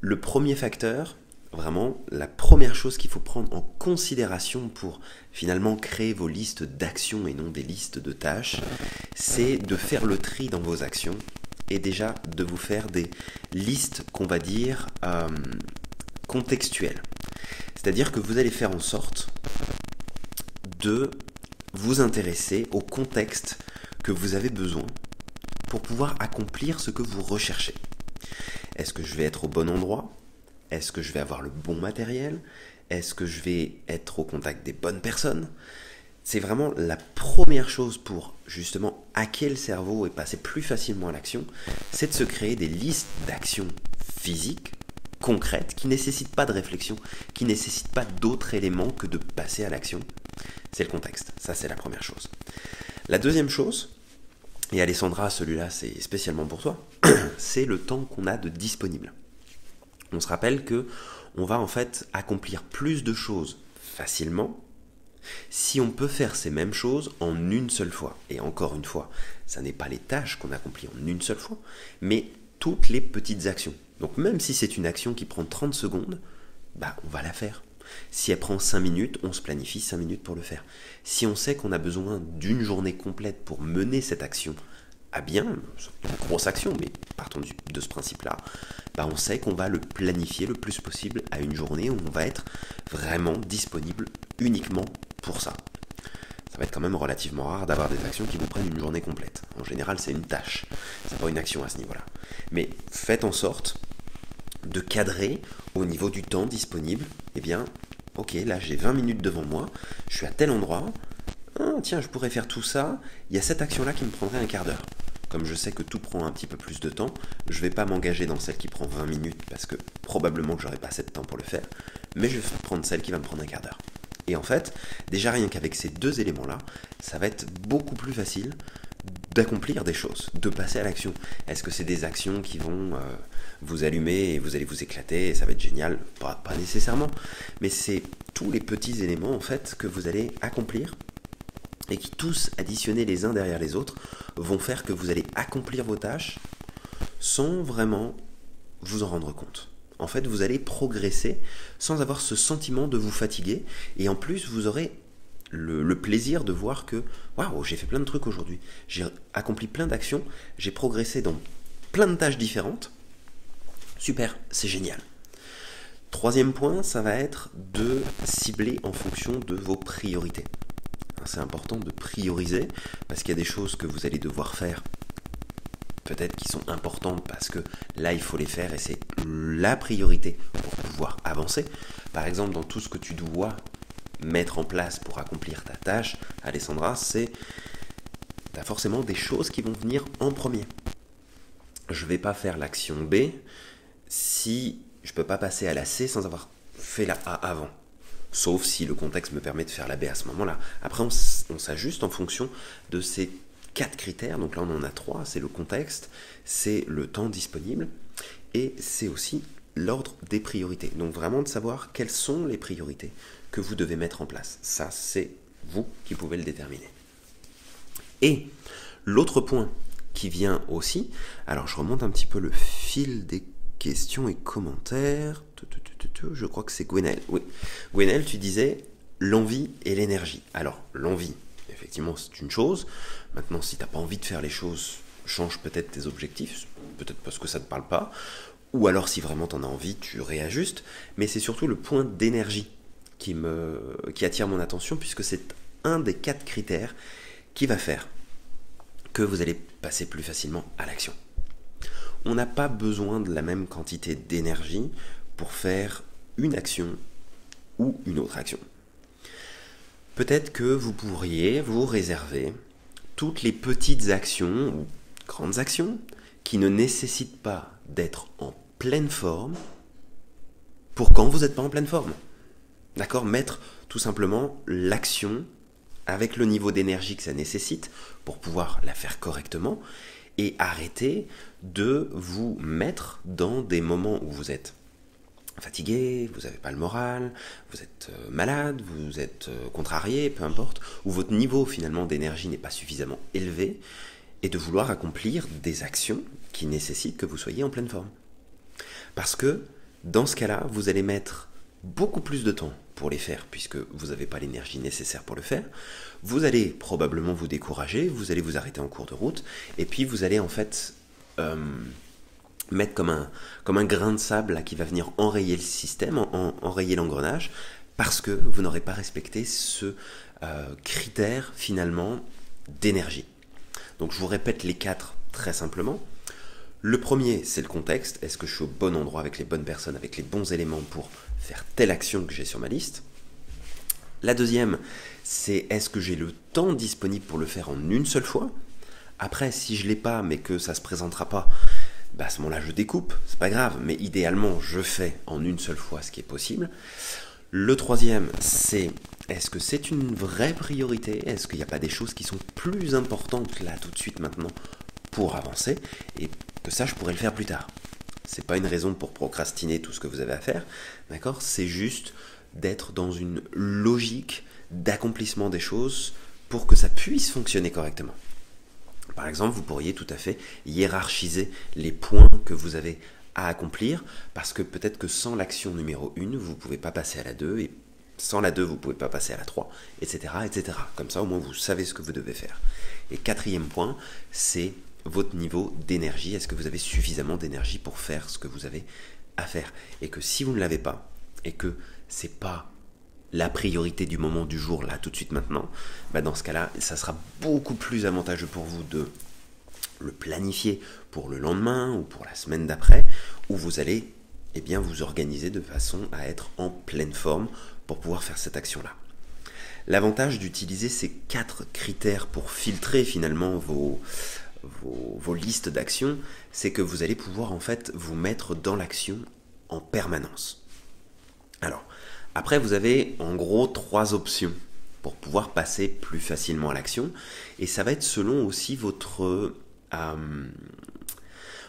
Le premier facteur, vraiment, la première chose qu'il faut prendre en considération pour finalement créer vos listes d'actions et non des listes de tâches, c'est de faire le tri dans vos actions et déjà de vous faire des listes qu'on va dire euh, contextuelles. C'est-à-dire que vous allez faire en sorte de vous intéresser au contexte que vous avez besoin pour pouvoir accomplir ce que vous recherchez. Est-ce que je vais être au bon endroit? Est-ce que je vais avoir le bon matériel? Est-ce que je vais être au contact des bonnes personnes? C'est vraiment la première chose pour justement hacker le cerveau et passer plus facilement à l'action, c'est de se créer des listes d'actions physiques, concrètes, qui ne nécessitent pas de réflexion, qui ne nécessitent pas d'autres éléments que de passer à l'action. C'est le contexte, ça c'est la première chose. La deuxième chose, et Alessandra, celui-là, c'est spécialement pour toi, c'est le temps qu'on a de disponible. On se rappelle que on va en fait accomplir plus de choses facilement si on peut faire ces mêmes choses en une seule fois. Et encore une fois, ça n'est pas les tâches qu'on accomplit en une seule fois, mais toutes les petites actions. Donc même si c'est une action qui prend 30 secondes, bah on va la faire. Si elle prend 5 minutes, on se planifie 5 minutes pour le faire. Si on sait qu'on a besoin d'une journée complète pour mener cette action à bien, une grosse action, mais partons de ce principe-là, bah on sait qu'on va le planifier le plus possible à une journée où on va être vraiment disponible uniquement pour ça. ça va être quand même relativement rare d'avoir des actions qui vous prennent une journée complète. En général, c'est une tâche, c'est pas une action à ce niveau-là. Mais faites en sorte de cadrer au niveau du temps disponible. Eh bien, ok, là j'ai 20 minutes devant moi, je suis à tel endroit, ah, tiens, je pourrais faire tout ça, il y a cette action-là qui me prendrait un quart d'heure. Comme je sais que tout prend un petit peu plus de temps, je ne vais pas m'engager dans celle qui prend 20 minutes parce que probablement que j'aurai pas assez de temps pour le faire, mais je vais prendre celle qui va me prendre un quart d'heure. Et en fait, déjà rien qu'avec ces deux éléments-là, ça va être beaucoup plus facile d'accomplir des choses, de passer à l'action. Est-ce que c'est des actions qui vont euh, vous allumer et vous allez vous éclater et ça va être génial? Pas, pas nécessairement. Mais c'est tous les petits éléments en fait que vous allez accomplir et qui tous additionnés les uns derrière les autres vont faire que vous allez accomplir vos tâches sans vraiment vous en rendre compte. En fait, vous allez progresser sans avoir ce sentiment de vous fatiguer et en plus vous aurez le, plaisir de voir que waouh, j'ai fait plein de trucs aujourd'hui, j'ai accompli plein d'actions, j'ai progressé dans plein de tâches différentes. Super, c'est génial. Troisième point, ça va être de cibler en fonction de vos priorités c'est important de prioriser parce qu'il y a des choses que vous allez devoir faire peut-être qui sont importantes parce que là il faut les faire et c'est la priorité pour pouvoir avancer. Par exemple, dans tout ce que tu dois mettre en place pour accomplir ta tâche, Alessandra, c'est tu as forcément des choses qui vont venir en premier. Je ne vais pas faire l'action B si je ne peux pas passer à la C sans avoir fait la A avant sauf si le contexte me permet de faire la B à ce moment-là. Après, on, s'ajuste en fonction de ces quatre critères. Donc là, on en a trois. C'est le contexte, c'est le temps disponible, et c'est aussi l'ordre des priorités. Donc vraiment de savoir quelles sont les priorités que vous devez mettre en place. Ça, c'est vous qui pouvez le déterminer. Et l'autre point qui vient aussi, alors je remonte un petit peu le fil des questions et commentaires. Je crois que c'est Gwenel. Oui. Gwenel, tu disais l'envie et l'énergie. Alors, l'envie, effectivement, c'est une chose. Maintenant, si tu n'as pas envie de faire les choses, change peut-être tes objectifs, peut-être parce que ça ne te parle pas. Ou alors, si vraiment tu en as envie, tu réajustes. Mais c'est surtout le point d'énergie qui, attire mon attention, puisque c'est un des quatre critères qui va faire que vous allez passer plus facilement à l'action on n'a pas besoin de la même quantité d'énergie pour faire une action ou une autre action. Peut-être que vous pourriez vous réserver toutes les petites actions ou grandes actions qui ne nécessitent pas d'être en pleine forme pour quand vous n'êtes pas en pleine forme. D'accord Mettre tout simplement l'action avec le niveau d'énergie que ça nécessite pour pouvoir la faire correctement et arrêter de vous mettre dans des moments où vous êtes fatigué, vous n'avez pas le moral, vous êtes euh, malade, vous êtes euh, contrarié, peu importe, où votre niveau finalement d'énergie n'est pas suffisamment élevé, et de vouloir accomplir des actions qui nécessitent que vous soyez en pleine forme. Parce que dans ce cas-là, vous allez mettre beaucoup plus de temps pour les faire puisque vous n'avez pas l'énergie nécessaire pour le faire. Vous allez probablement vous décourager, vous allez vous arrêter en cours de route, et puis vous allez en fait euh, mettre comme un, comme un grain de sable qui va venir enrayer le système, enrayer l'engrenage, parce que vous n'aurez pas respecté ce euh, critère finalement d'énergie. Donc je vous répète les quatre très simplement. Le premier, c'est le contexte. Est-ce que je suis au bon endroit avec les bonnes personnes, avec les bons éléments pour faire telle action que j'ai sur ma liste. La deuxième, c'est est-ce que j'ai le temps disponible pour le faire en une seule fois? Après, si je l'ai pas, mais que ça se présentera pas, bah à ce moment-là, je découpe, c'est pas grave, mais idéalement, je fais en une seule fois ce qui est possible. Le troisième, c'est est-ce que c'est une vraie priorité? Est-ce qu'il n'y a pas des choses qui sont plus importantes là tout de suite maintenant pour avancer? Et que ça je pourrais le faire plus tard. C'est pas une raison pour procrastiner tout ce que vous avez à faire, d'accord? C'est juste d'être dans une logique d'accomplissement des choses pour que ça puisse fonctionner correctement. Par exemple, vous pourriez tout à fait hiérarchiser les points que vous avez à accomplir, parce que peut-être que sans l'action numéro 1, vous ne pouvez pas passer à la 2, et sans la 2, vous ne pouvez pas passer à la 3, etc., etc. Comme ça, au moins, vous savez ce que vous devez faire. Et quatrième point, c'est votre niveau d'énergie. Est-ce que vous avez suffisamment d'énergie pour faire ce que vous avez à faire? Et que si vous ne l'avez pas, et que c'est pas la priorité du moment du jour, là, tout de suite maintenant, bah dans ce cas-là, ça sera beaucoup plus avantageux pour vous de le planifier pour le lendemain ou pour la semaine d'après, où vous allez eh bien, vous organiser de façon à être en pleine forme pour pouvoir faire cette action-là. L'avantage d'utiliser ces quatre critères pour filtrer finalement vos, vos, listes d'actions, c'est que vous allez pouvoir en fait vous mettre dans l'action en permanence. Alors, après, vous avez en gros trois options pour pouvoir passer plus facilement à l'action. Et ça va être selon aussi votre, euh,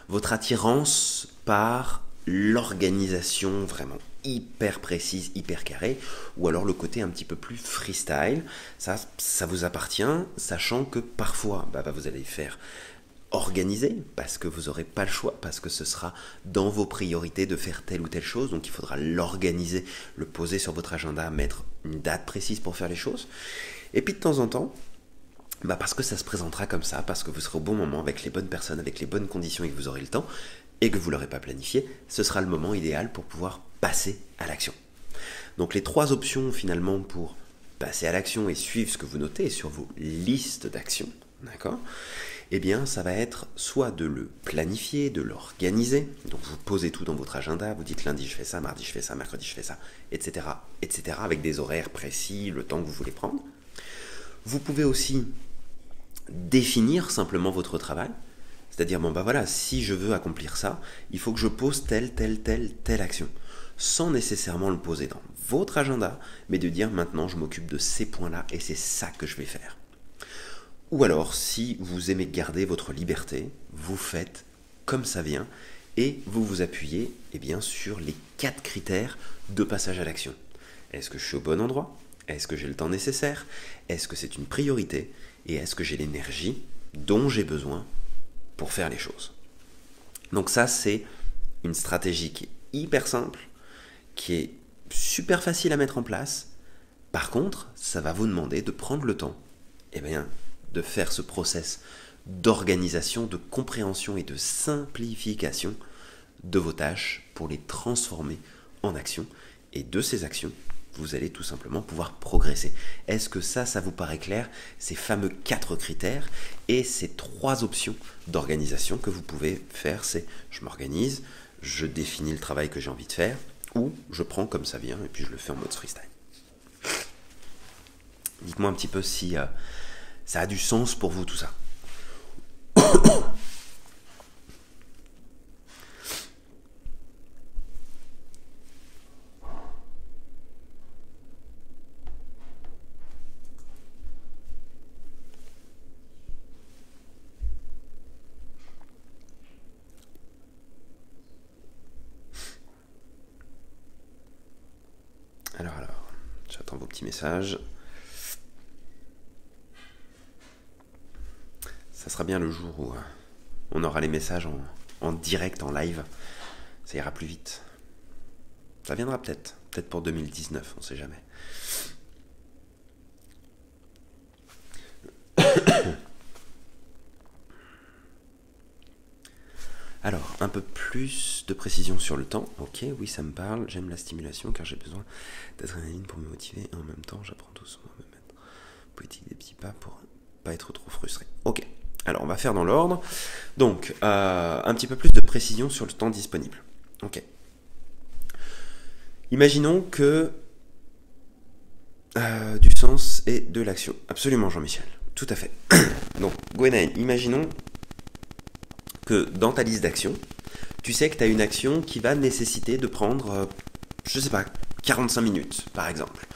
votre attirance par l'organisation vraiment hyper précise, hyper carrée, ou alors le côté un petit peu plus freestyle. Ça, ça vous appartient, sachant que parfois, bah, bah vous allez faire organisé, parce que vous n'aurez pas le choix, parce que ce sera dans vos priorités de faire telle ou telle chose, donc il faudra l'organiser, le poser sur votre agenda, mettre une date précise pour faire les choses. Et puis de temps en temps, bah parce que ça se présentera comme ça, parce que vous serez au bon moment avec les bonnes personnes, avec les bonnes conditions et que vous aurez le temps, et que vous ne l'aurez pas planifié, ce sera le moment idéal pour pouvoir passer à l'action. Donc les trois options finalement pour passer à l'action et suivre ce que vous notez sur vos listes d'actions, d'accord? Eh bien, ça va être soit de le planifier, de l'organiser. Donc, vous posez tout dans votre agenda, vous dites lundi je fais ça, mardi je fais ça, mercredi je fais ça, etc., etc., avec des horaires précis, le temps que vous voulez prendre. Vous pouvez aussi définir simplement votre travail. C'est-à-dire, bon, bah voilà, si je veux accomplir ça, il faut que je pose telle, telle, telle, telle action. Sans nécessairement le poser dans votre agenda, mais de dire maintenant je m'occupe de ces points-là et c'est ça que je vais faire. Ou alors, si vous aimez garder votre liberté, vous faites comme ça vient et vous vous appuyez eh bien, sur les quatre critères de passage à l'action. Est-ce que je suis au bon endroit? Est-ce que j'ai le temps nécessaire? Est-ce que c'est une priorité? Et est-ce que j'ai l'énergie dont j'ai besoin pour faire les choses? Donc ça, c'est une stratégie qui est hyper simple, qui est super facile à mettre en place. Par contre, ça va vous demander de prendre le temps eh bien, de faire ce process d'organisation, de compréhension et de simplification de vos tâches pour les transformer en actions. Et de ces actions, vous allez tout simplement pouvoir progresser. Est-ce que ça, ça vous paraît clair? Ces fameux quatre critères et ces trois options d'organisation que vous pouvez faire, c'est je m'organise, je définis le travail que j'ai envie de faire, ou je prends comme ça vient et puis je le fais en mode freestyle. Dites-moi un petit peu si... Euh, ça a du sens pour vous tout ça. Alors, alors, petits messages. ça sera bien le jour où euh, on aura les messages en, direct, en live. Ça ira plus vite. Ça viendra peut-être. Peut-être pour 2019, on sait jamais. Alors, un peu plus de précision sur le temps. Ok, oui, ça me parle. J'aime la stimulation car j'ai besoin d'adrénaline pour me motiver et en même temps, j'apprends doucement à me mettre politique des petits pas pour pas être trop frustré. Ok. Alors, on va faire dans l'ordre. Donc, euh, un petit peu plus de précision sur le temps disponible. Ok. Imaginons que euh, du sens et de l'action. Absolument, Jean-Michel. Tout à fait. Donc, Gwenaël, imaginons que dans ta liste d'actions, tu sais que tu as une action qui va nécessiter de prendre, euh, je sais pas, 45 minutes, par exemple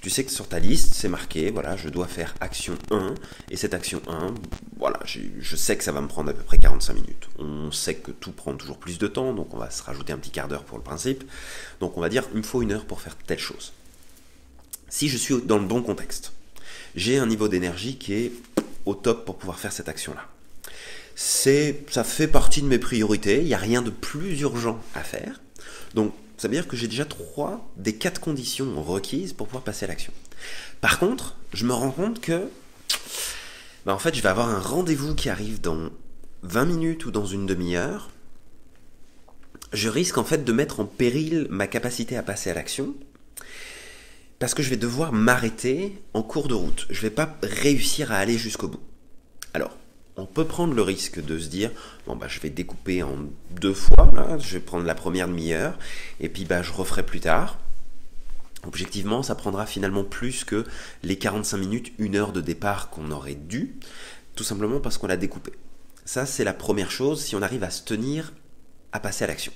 tu sais que sur ta liste, c'est marqué, voilà, je dois faire action 1, et cette action 1, voilà, je sais que ça va me prendre à peu près 45 minutes. On sait que tout prend toujours plus de temps, donc on va se rajouter un petit quart d'heure pour le principe. Donc on va dire, il me faut une heure pour faire telle chose. Si je suis dans le bon contexte, j'ai un niveau d'énergie qui est au top pour pouvoir faire cette action-là. C'est, ça fait partie de mes priorités, il n'y a rien de plus urgent à faire. Donc ça veut dire que j'ai déjà trois des quatre conditions requises pour pouvoir passer à l'action. Par contre, je me rends compte que, bah, en fait, je vais avoir un rendez-vous qui arrive dans 20 minutes ou dans une demi-heure. Je risque en fait de mettre en péril ma capacité à passer à l'action. parce que je vais devoir m'arrêter en cours de route. Je ne vais pas réussir à aller jusqu'au bout. Alors, on peut prendre le risque de se dire bon bah je vais découper en deux fois je vais prendre la première demi-heure et puis bah je referai plus tard. Objectivement, ça prendra finalement plus que les 45 minutes, une heure de départ qu'on aurait dû, tout simplement parce qu'on l'a découpé. Ça, c'est la première chose si on arrive à se tenir à passer à l'action.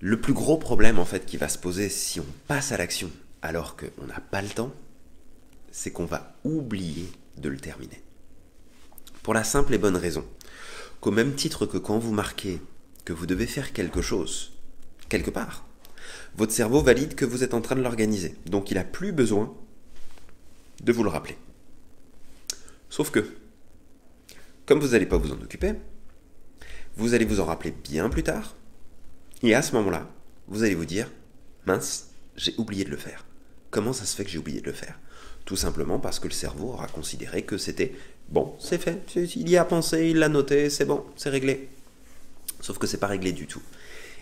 Le plus gros problème en fait qui va se poser si on passe à l'action alors qu'on n'a pas le temps, c'est qu'on va oublier de le terminer. Pour la simple et bonne raison qu'au même titre que quand vous marquez que vous devez faire quelque chose, quelque part, votre cerveau valide que vous êtes en train de l'organiser. Donc il n'a plus besoin de vous le rappeler. Sauf que, comme vous n'allez pas vous en occuper, vous allez vous en rappeler bien plus tard. Et à ce moment-là, vous allez vous dire, mince, j'ai oublié de le faire. Comment ça se fait que j'ai oublié de le faire? Tout simplement parce que le cerveau aura considéré que c'était bon, c'est fait, il y a pensé, il l'a noté, c'est bon, c'est réglé. Sauf que c'est pas réglé du tout.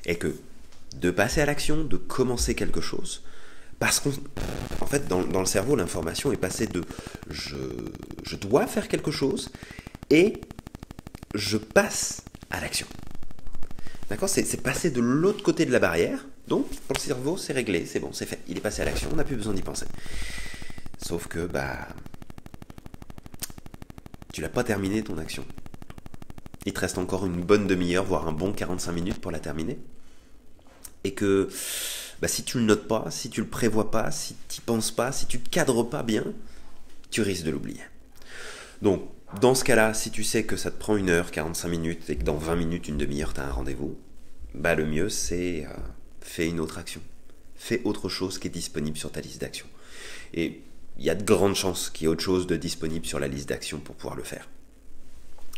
Et que de passer à l'action, de commencer quelque chose, parce qu'en en fait, dans, le cerveau, l'information est passée de je, je dois faire quelque chose et je passe à l'action. D'accord? C'est passé de l'autre côté de la barrière. Donc, pour le cerveau, c'est réglé, c'est bon, c'est fait. Il est passé à l'action, on n'a plus besoin d'y penser. Sauf que, bah. Tu l'as pas terminé ton action. Il te reste encore une bonne demi-heure, voire un bon 45 minutes pour la terminer. Et que bah, si tu le notes pas, si tu le prévois pas, si tu penses pas, si tu cadres pas bien, tu risques de l'oublier. Donc, dans ce cas-là, si tu sais que ça te prend une heure, 45 minutes, et que dans 20 minutes, une demi-heure, tu as un rendez-vous, bah le mieux c'est euh, fais une autre action. Fais autre chose qui est disponible sur ta liste d'actions. Et il y a de grandes chances qu'il y ait autre chose de disponible sur la liste d'actions pour pouvoir le faire.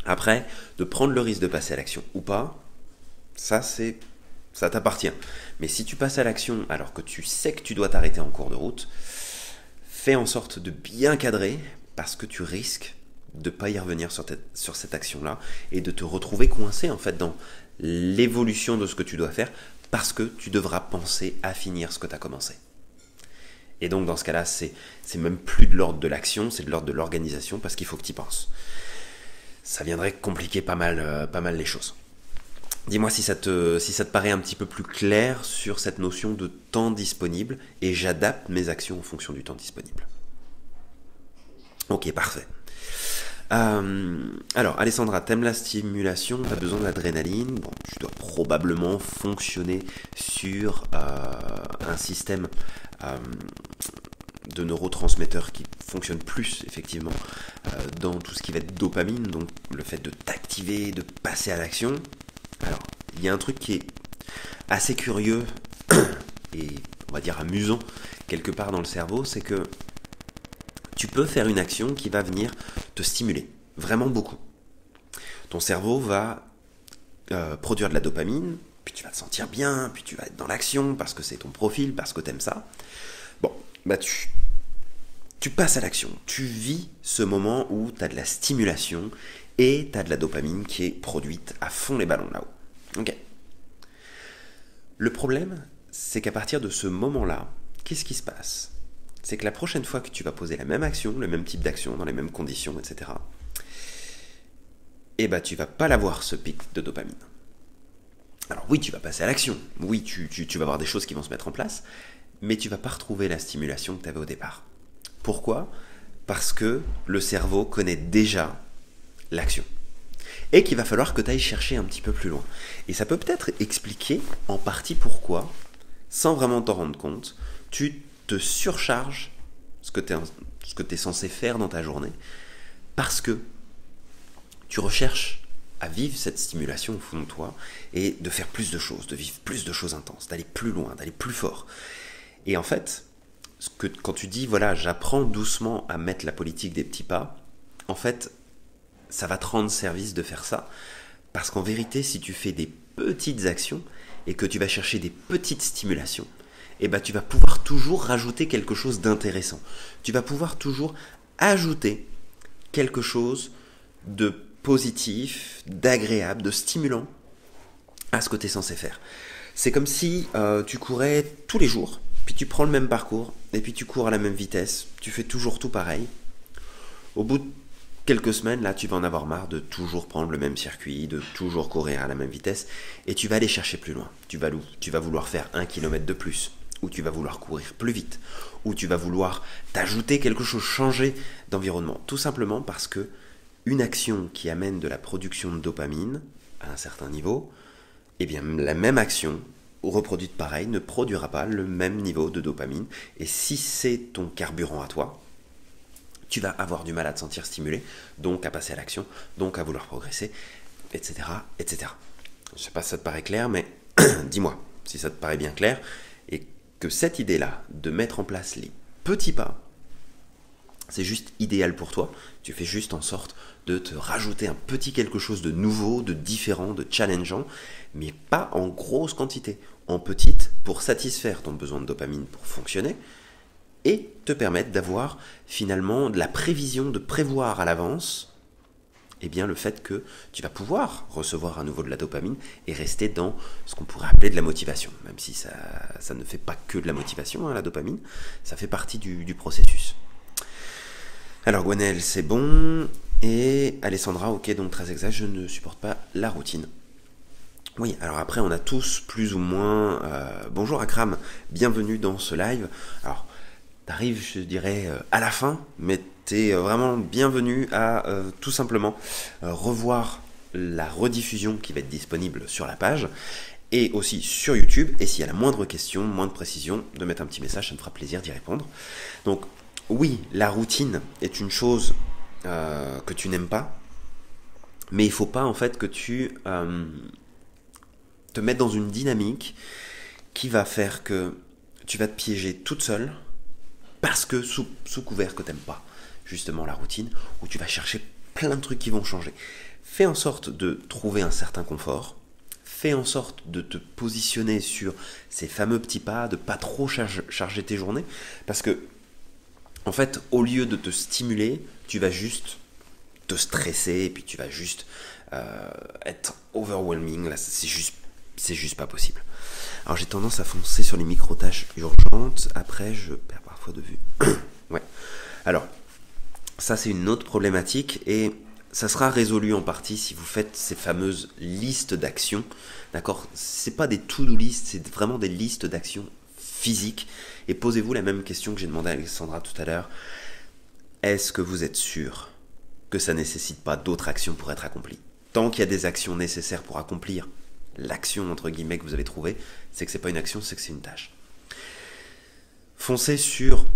Après, de prendre le risque de passer à l'action ou pas, ça c'est ça t'appartient. Mais si tu passes à l'action alors que tu sais que tu dois t'arrêter en cours de route, fais en sorte de bien cadrer parce que tu risques de pas y revenir sur, sur cette action-là et de te retrouver coincé en fait dans l'évolution de ce que tu dois faire parce que tu devras penser à finir ce que tu as commencé. Et donc dans ce cas-là, c'est, même plus de l'ordre de l'action, c'est de l'ordre de l'organisation parce qu'il faut que tu y penses. Ça viendrait compliquer pas mal, euh, pas mal les choses. Dis-moi si ça, te, si ça te paraît un petit peu plus clair sur cette notion de temps disponible et j'adapte mes actions en fonction du temps disponible. Ok, parfait. Euh, alors, Alessandra, t'aimes la stimulation, t'as besoin d'adrénaline. Bon, tu dois probablement fonctionner sur euh, un système de neurotransmetteurs qui fonctionne plus effectivement dans tout ce qui va être dopamine, donc le fait de t'activer, de passer à l'action. Alors, il y a un truc qui est assez curieux et on va dire amusant quelque part dans le cerveau, c'est que tu peux faire une action qui va venir te stimuler, vraiment beaucoup. Ton cerveau va euh, produire de la dopamine, puis tu vas te sentir bien, puis tu vas être dans l'action parce que c'est ton profil, parce que tu aimes ça. Bah tu, tu passes à l'action, tu vis ce moment où tu as de la stimulation et tu as de la dopamine qui est produite à fond les ballons là-haut. Ok. Le problème, c'est qu'à partir de ce moment-là, qu'est-ce qui se passe? C'est que la prochaine fois que tu vas poser la même action, le même type d'action, dans les mêmes conditions, etc., eh ben, tu vas pas l'avoir ce pic de dopamine. Alors oui, tu vas passer à l'action, oui, tu, vas avoir des choses qui vont se mettre en place, mais tu vas pas retrouver la stimulation que tu avais au départ. Pourquoi? Parce que le cerveau connaît déjà l'action. Et qu'il va falloir que tu ailles chercher un petit peu plus loin. Et ça peut peut-être expliquer en partie pourquoi, sans vraiment t'en rendre compte, tu te surcharge ce que tu es censé faire dans ta journée parce que tu recherches à vivre cette stimulation au fond de toi et de faire plus de choses, de vivre plus de choses intenses, d'aller plus loin, d'aller plus fort. Et en fait, ce que, quand tu dis, voilà, j'apprends doucement à mettre la politique des petits pas, en fait, ça va te rendre service de faire ça. Parce qu'en vérité, si tu fais des petites actions et que tu vas chercher des petites stimulations, eh ben, tu vas pouvoir toujours rajouter quelque chose d'intéressant. Tu vas pouvoir toujours ajouter quelque chose de positif, d'agréable, de stimulant à ce que tu es censé faire. C'est comme si euh, tu courais tous les jours, puis tu prends le même parcours, et puis tu cours à la même vitesse, tu fais toujours tout pareil. Au bout de quelques semaines, là, tu vas en avoir marre de toujours prendre le même circuit, de toujours courir à la même vitesse, et tu vas aller chercher plus loin. Tu vas, tu vas vouloir faire un kilomètre de plus, ou tu vas vouloir courir plus vite, ou tu vas vouloir t'ajouter quelque chose, changer d'environnement. Tout simplement parce que une action qui amène de la production de dopamine à un certain niveau, eh bien la même action reproduite pareil ne produira pas le même niveau de dopamine. Et si c'est ton carburant à toi, tu vas avoir du mal à te sentir stimulé, donc à passer à l'action, donc à vouloir progresser, etc. etc. Je sais pas si ça te paraît clair, mais dis-moi si ça te paraît bien clair, et que cette idée-là de mettre en place les petits pas, c'est juste idéal pour toi. Tu fais juste en sorte de te rajouter un petit quelque chose de nouveau, de différent, de challengeant, mais pas en grosse quantité, en petite, pour satisfaire ton besoin de dopamine pour fonctionner, et te permettre d'avoir finalement de la prévision, de prévoir à l'avance eh bien, le fait que tu vas pouvoir recevoir à nouveau de la dopamine et rester dans ce qu'on pourrait appeler de la motivation, même si ça, ça ne fait pas que de la motivation, hein, la dopamine, ça fait partie du, du processus. Alors Gwenel, c'est bon. Et Alessandra, ok, donc très exact, je ne supporte pas la routine. Oui, alors après, on a tous plus ou moins... Euh, bonjour Akram, bienvenue dans ce live. Alors, t'arrives, je dirais, euh, à la fin, mais t'es euh, vraiment bienvenue à tout simplement revoir la rediffusion qui va être disponible sur la page et aussi sur YouTube. Et s'il y a la moindre question, moindre précision, de mettre un petit message, ça me fera plaisir d'y répondre. Donc, oui, la routine est une chose euh, que tu n'aimes pas, mais il faut pas en fait que tu euh, te mettes dans une dynamique qui va faire que tu vas te piéger toute seule parce que sous, couvert que t'aimes pas justement la routine, où tu vas chercher plein de trucs qui vont changer. Fais en sorte de trouver un certain confort, fais en sorte de te positionner sur ces fameux petits pas, de pas trop charger tes journées, parce que en fait, au lieu de te stimuler, tu vas juste te stresser et puis tu vas juste euh, être overwhelming. Là, c'est juste, c'est juste pas possible. Alors j'ai tendance à foncer sur les micro-tâches urgentes. Après, je perds parfois de vue. ouais. Alors, ça c'est une autre problématique et ça sera résolu en partie si vous faites ces fameuses listes d'actions. D'accord? C'est pas des to-do list, c'est vraiment des listes d'actions physiques. Et posez-vous la même question que j'ai demandé à Alexandra tout à l'heure. Est-ce que vous êtes sûr que ça nécessite pas d'autres actions pour être accomplies? Tant qu'il y a des actions nécessaires pour accomplir l'action entre guillemets que vous avez trouvée, c'est que c'est pas une action, c'est que c'est une tâche. Foncez sur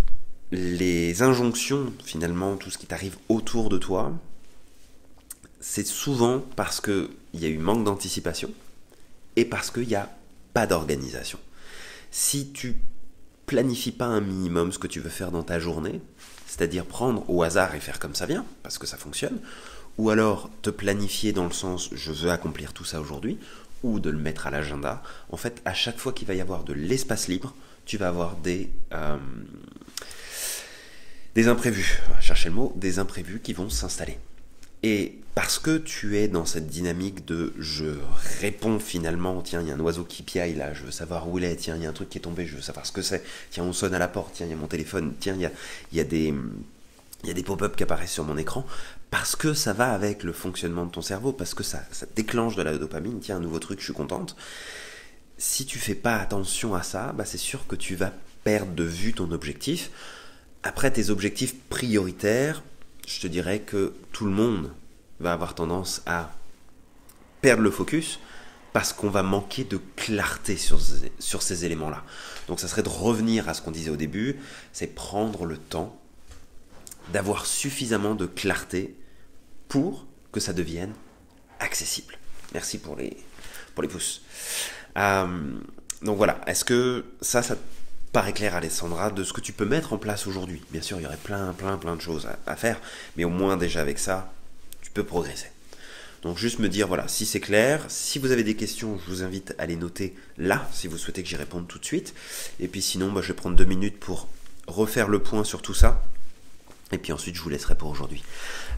les injonctions, finalement, tout ce qui t'arrive autour de toi. C'est souvent parce qu'il y a eu manque d'anticipation et parce qu'il n'y a pas d'organisation. Si tu planifies pas un minimum ce que tu veux faire dans ta journée, c'est-à-dire prendre au hasard et faire comme ça vient, parce que ça fonctionne, ou alors te planifier dans le sens je veux accomplir tout ça aujourd'hui, ou de le mettre à l'agenda. En fait, à chaque fois qu'il va y avoir de l'espace libre, tu vas avoir des, euh, des imprévus, chercher le mot, des imprévus qui vont s'installer. Et parce que tu es dans cette dynamique de je réponds finalement, tiens, il y a un oiseau qui piaille là, je veux savoir où il est, tiens, il y a un truc qui est tombé, je veux savoir ce que c'est, tiens, on sonne à la porte, tiens, il y a mon téléphone, tiens, il y a, y a des, y a des pop-up qui apparaissent sur mon écran, parce que ça va avec le fonctionnement de ton cerveau, parce que ça, ça déclenche de la dopamine, tiens, un nouveau truc, je suis contente. Si tu fais pas attention à ça, bah c'est sûr que tu vas perdre de vue ton objectif. Après, tes objectifs prioritaires, je te dirais que tout le monde va avoir tendance à perdre le focus parce qu'on va manquer de clarté sur, ces éléments-là. Donc ça serait de revenir à ce qu'on disait au début, c'est prendre le temps d'avoir suffisamment de clarté pour que ça devienne accessible. Merci pour les, pour pouces. Euh, donc voilà, est-ce que ça, ça paraît clair, Alessandra, de ce que tu peux mettre en place aujourd'hui Bien sûr, il y aurait plein, plein, plein de choses à, faire, mais au moins déjà avec ça, tu peux progresser. Donc juste me dire, voilà, si c'est clair, si vous avez des questions, je vous invite à les noter là, si vous souhaitez que j'y réponde tout de suite. Et puis sinon, bah, je vais prendre deux minutes pour refaire le point sur tout ça. Et puis ensuite, je vous laisserai pour aujourd'hui.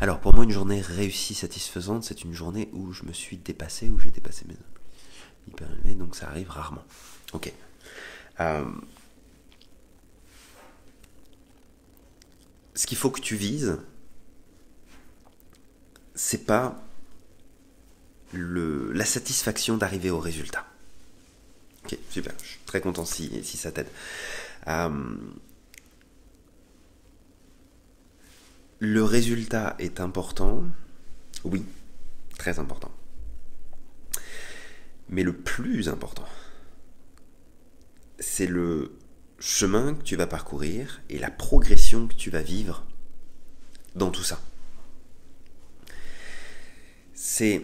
Alors, pour moi, une journée réussie, satisfaisante, c'est une journée où je me suis dépassé, où j'ai dépassé mes hyper élevés, donc ça arrive rarement. Ok. Euh, ce qu'il faut que tu vises, c'est pas le, la satisfaction d'arriver au résultat. Ok, super, je suis très content si, si ça t'aide. Euh, le résultat est important, oui, très important. Mais le plus important, c'est le chemin que tu vas parcourir et la progression que tu vas vivre dans tout ça. C'est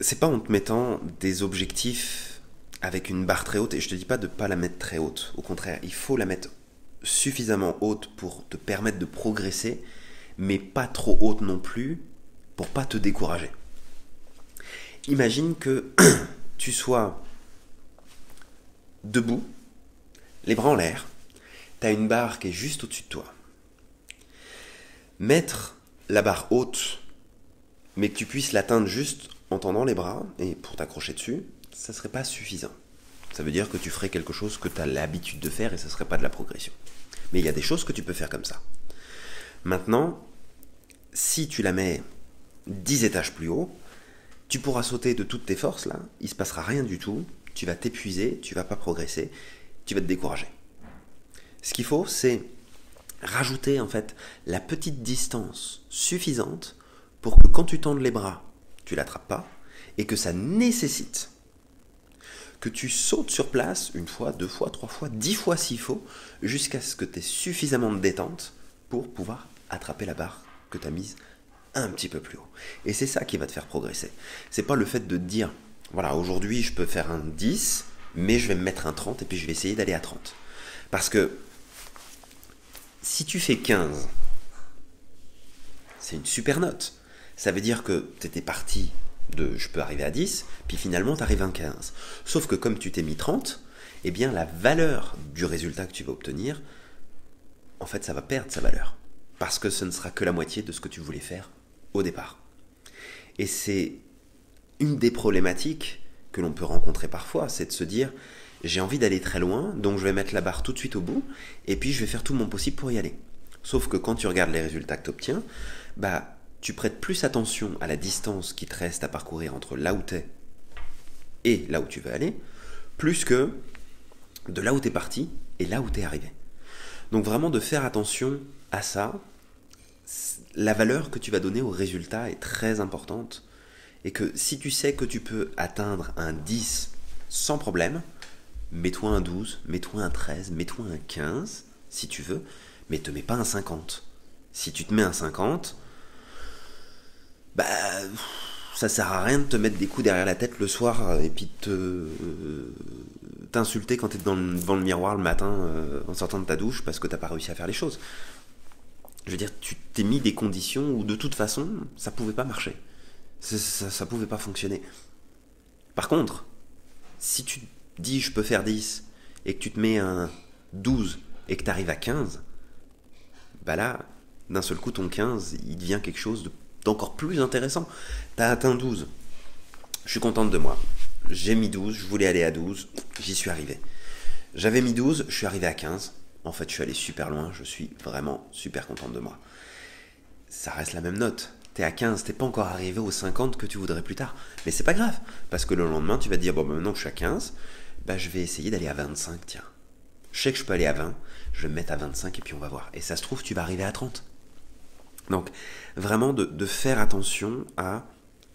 c'est pas en te mettant des objectifs avec une barre très haute et je te dis pas de pas la mettre très haute. Au contraire, il faut la mettre suffisamment haute pour te permettre de progresser, mais pas trop haute non plus pour pas te décourager. Imagine que tu sois debout, les bras en l'air, tu as une barre qui est juste au-dessus de toi. Mettre la barre haute, mais que tu puisses l'atteindre juste en tendant les bras et pour t'accrocher dessus, ça serait pas suffisant. Ça veut dire que tu ferais quelque chose que tu as l'habitude de faire et ce serait pas de la progression. Mais il y a des choses que tu peux faire comme ça. Maintenant, si tu la mets 10 étages plus haut, tu pourras sauter de toutes tes forces là, il se passera rien du tout, tu vas t'épuiser, tu vas pas progresser, tu vas te décourager. Ce qu'il faut, c'est rajouter en fait la petite distance suffisante pour que quand tu tendes les bras, tu l'attrapes pas et que ça nécessite que tu sautes sur place une fois, deux fois, trois fois, dix fois s'il faut, jusqu'à ce que tu aies suffisamment de détente pour pouvoir attraper la barre que tu as mise un petit peu plus haut. Et c'est ça qui va te faire progresser. C'est pas le fait de dire, voilà, aujourd'hui je peux faire un 10, mais je vais me mettre un 30 et puis je vais essayer d'aller à 30. Parce que si tu fais 15, c'est une super note. Ça veut dire que tu étais parti de je peux arriver à 10, puis finalement tu arrives à 15. Sauf que comme tu t'es mis 30, eh bien la valeur du résultat que tu vas obtenir, en fait ça va perdre sa valeur. Parce que ce ne sera que la moitié de ce que tu voulais faire au départ. Et c'est une des problématiques que l'on peut rencontrer parfois, c'est de se dire j'ai envie d'aller très loin, donc je vais mettre la barre tout de suite au bout, et puis je vais faire tout mon possible pour y aller. Sauf que quand tu regardes les résultats que tu obtiens, bah, tu prêtes plus attention à la distance qui te reste à parcourir entre là où tu es et là où tu veux aller, plus que de là où tu es parti et là où tu es arrivé. Donc vraiment de faire attention à ça, la valeur que tu vas donner au résultat est très importante et que si tu sais que tu peux atteindre un 10 sans problème, mets-toi un 12, mets-toi un 13, mets-toi un 15 si tu veux, mais te mets pas un 50. Si tu te mets un 50, bah ça sert à rien de te mettre des coups derrière la tête le soir et puis de euh, t'insulter quand tu es devant le miroir le matin euh, en sortant de ta douche parce que t'as pas réussi à faire les choses je veux dire, tu t'es mis des conditions où de toute façon, ça pouvait pas marcher. Ça, ça, pouvait pas fonctionner. Par contre, si tu dis je peux faire 10 et que tu te mets un 12 et que tu arrives à 15, bah là, d'un seul coup, ton 15, il devient quelque chose d'encore plus intéressant. Tu as atteint 12. Je suis contente de moi. J'ai mis 12, je voulais aller à 12, j'y suis arrivé. J'avais mis 12, je suis arrivé à 15. En fait, je suis allé super loin, je suis vraiment super contente de moi. Ça reste la même note. T'es à 15, t'es pas encore arrivé aux 50 que tu voudrais plus tard. Mais c'est pas grave, parce que le lendemain, tu vas te dire, bon, bah, maintenant que je suis à 15, bah, je vais essayer d'aller à 25, tiens. Je sais que je peux aller à 20, je vais me mettre à 25 et puis on va voir. Et ça se trouve, tu vas arriver à 30. Donc, vraiment de faire attention à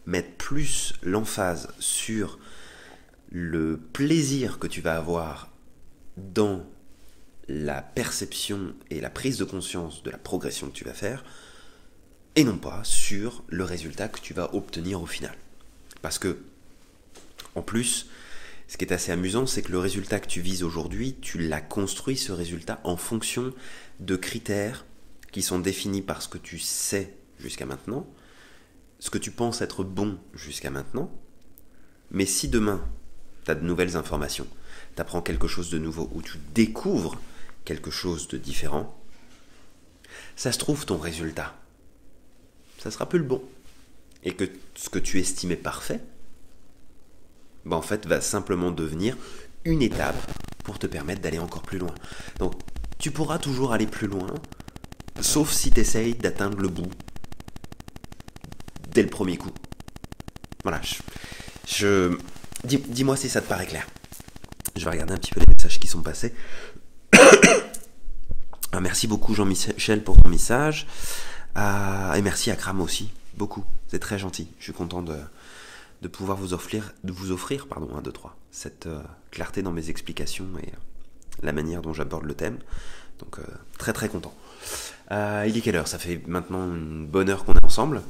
mettre plus l'emphase sur le plaisir que tu vas avoir dans la perception et la prise de conscience de la progression que tu vas faire, et non pas sur le résultat que tu vas obtenir au final. Parce que, en plus, ce qui est assez amusant, c'est que le résultat que tu vises aujourd'hui, tu l'as construit ce résultat en fonction de critères qui sont définis par ce que tu sais jusqu'à maintenant, ce que tu penses être bon jusqu'à maintenant, mais si demain, tu as de nouvelles informations, tu apprends quelque chose de nouveau, ou tu découvres quelque chose de différent, ça se trouve ton résultat. Ça sera plus le bon. Et que ce que tu estimais parfait, ben en fait, va simplement devenir une étape pour te permettre d'aller encore plus loin. Donc, tu pourras toujours aller plus loin, sauf si tu essayes d'atteindre le bout dès le premier coup. Voilà, je... Dis-moi si ça te paraît clair. Je vais regarder un petit peu les messages qui sont passés. Ah, merci beaucoup Jean-Michel pour ton message. Et merci à Kram aussi, beaucoup. C'est très gentil. Je suis content de, de pouvoir vous offrir, de vous offrir pardon, 1, 2, 3, cette euh, clarté dans mes explications et euh, la manière dont j'aborde le thème. Donc euh, très très content. il est quelle heure? Ça fait maintenant une bonne heure qu'on est ensemble.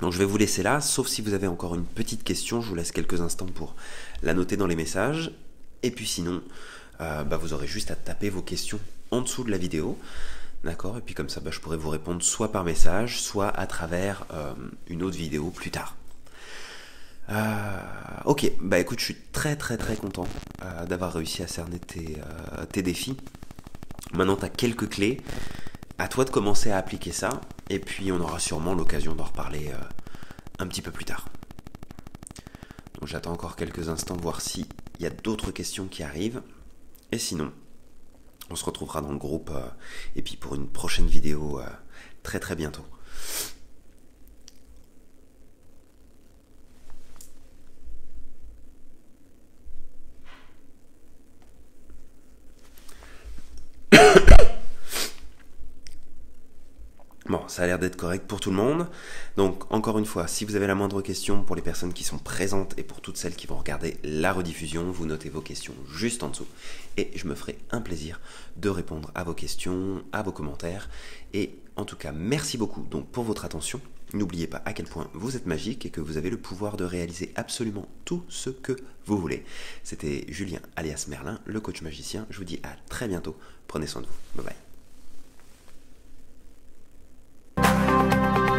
Donc je vais vous laisser là, sauf si vous avez encore une petite question, je vous laisse quelques instants pour la noter dans les messages. Et puis sinon, bah, vous aurez juste à taper vos questions en dessous de la vidéo. D'accord Et puis comme ça, bah, je pourrai vous répondre soit par message, soit à travers une autre vidéo plus tard. Euh, ok, bah écoute, je suis très très très content euh, d'avoir réussi à cerner tes, euh, tes défis. Maintenant, tu as quelques clés. À toi de commencer à appliquer ça. Et puis, on aura sûrement l'occasion d'en reparler un petit peu plus tard. Donc, j'attends encore quelques instants, voir s'il y a d'autres questions qui arrivent. Et sinon, on se retrouvera dans le groupe. et puis, pour une prochaine vidéo très très bientôt. Bon, ça a l'air d'être correct pour tout le monde. Donc, encore une fois, si vous avez la moindre question pour les personnes qui sont présentes et pour toutes celles qui vont regarder la rediffusion, vous notez vos questions juste en dessous. Et je me ferai un plaisir de répondre à vos questions, à vos commentaires. Et en tout cas, merci beaucoup donc pour votre attention. N'oubliez pas à quel point vous êtes magique et que vous avez le pouvoir de réaliser absolument tout ce que vous voulez. C'était Julien alias Merlin, le coach magicien. Je vous dis à très bientôt. Prenez soin de vous. Bye bye. Bye.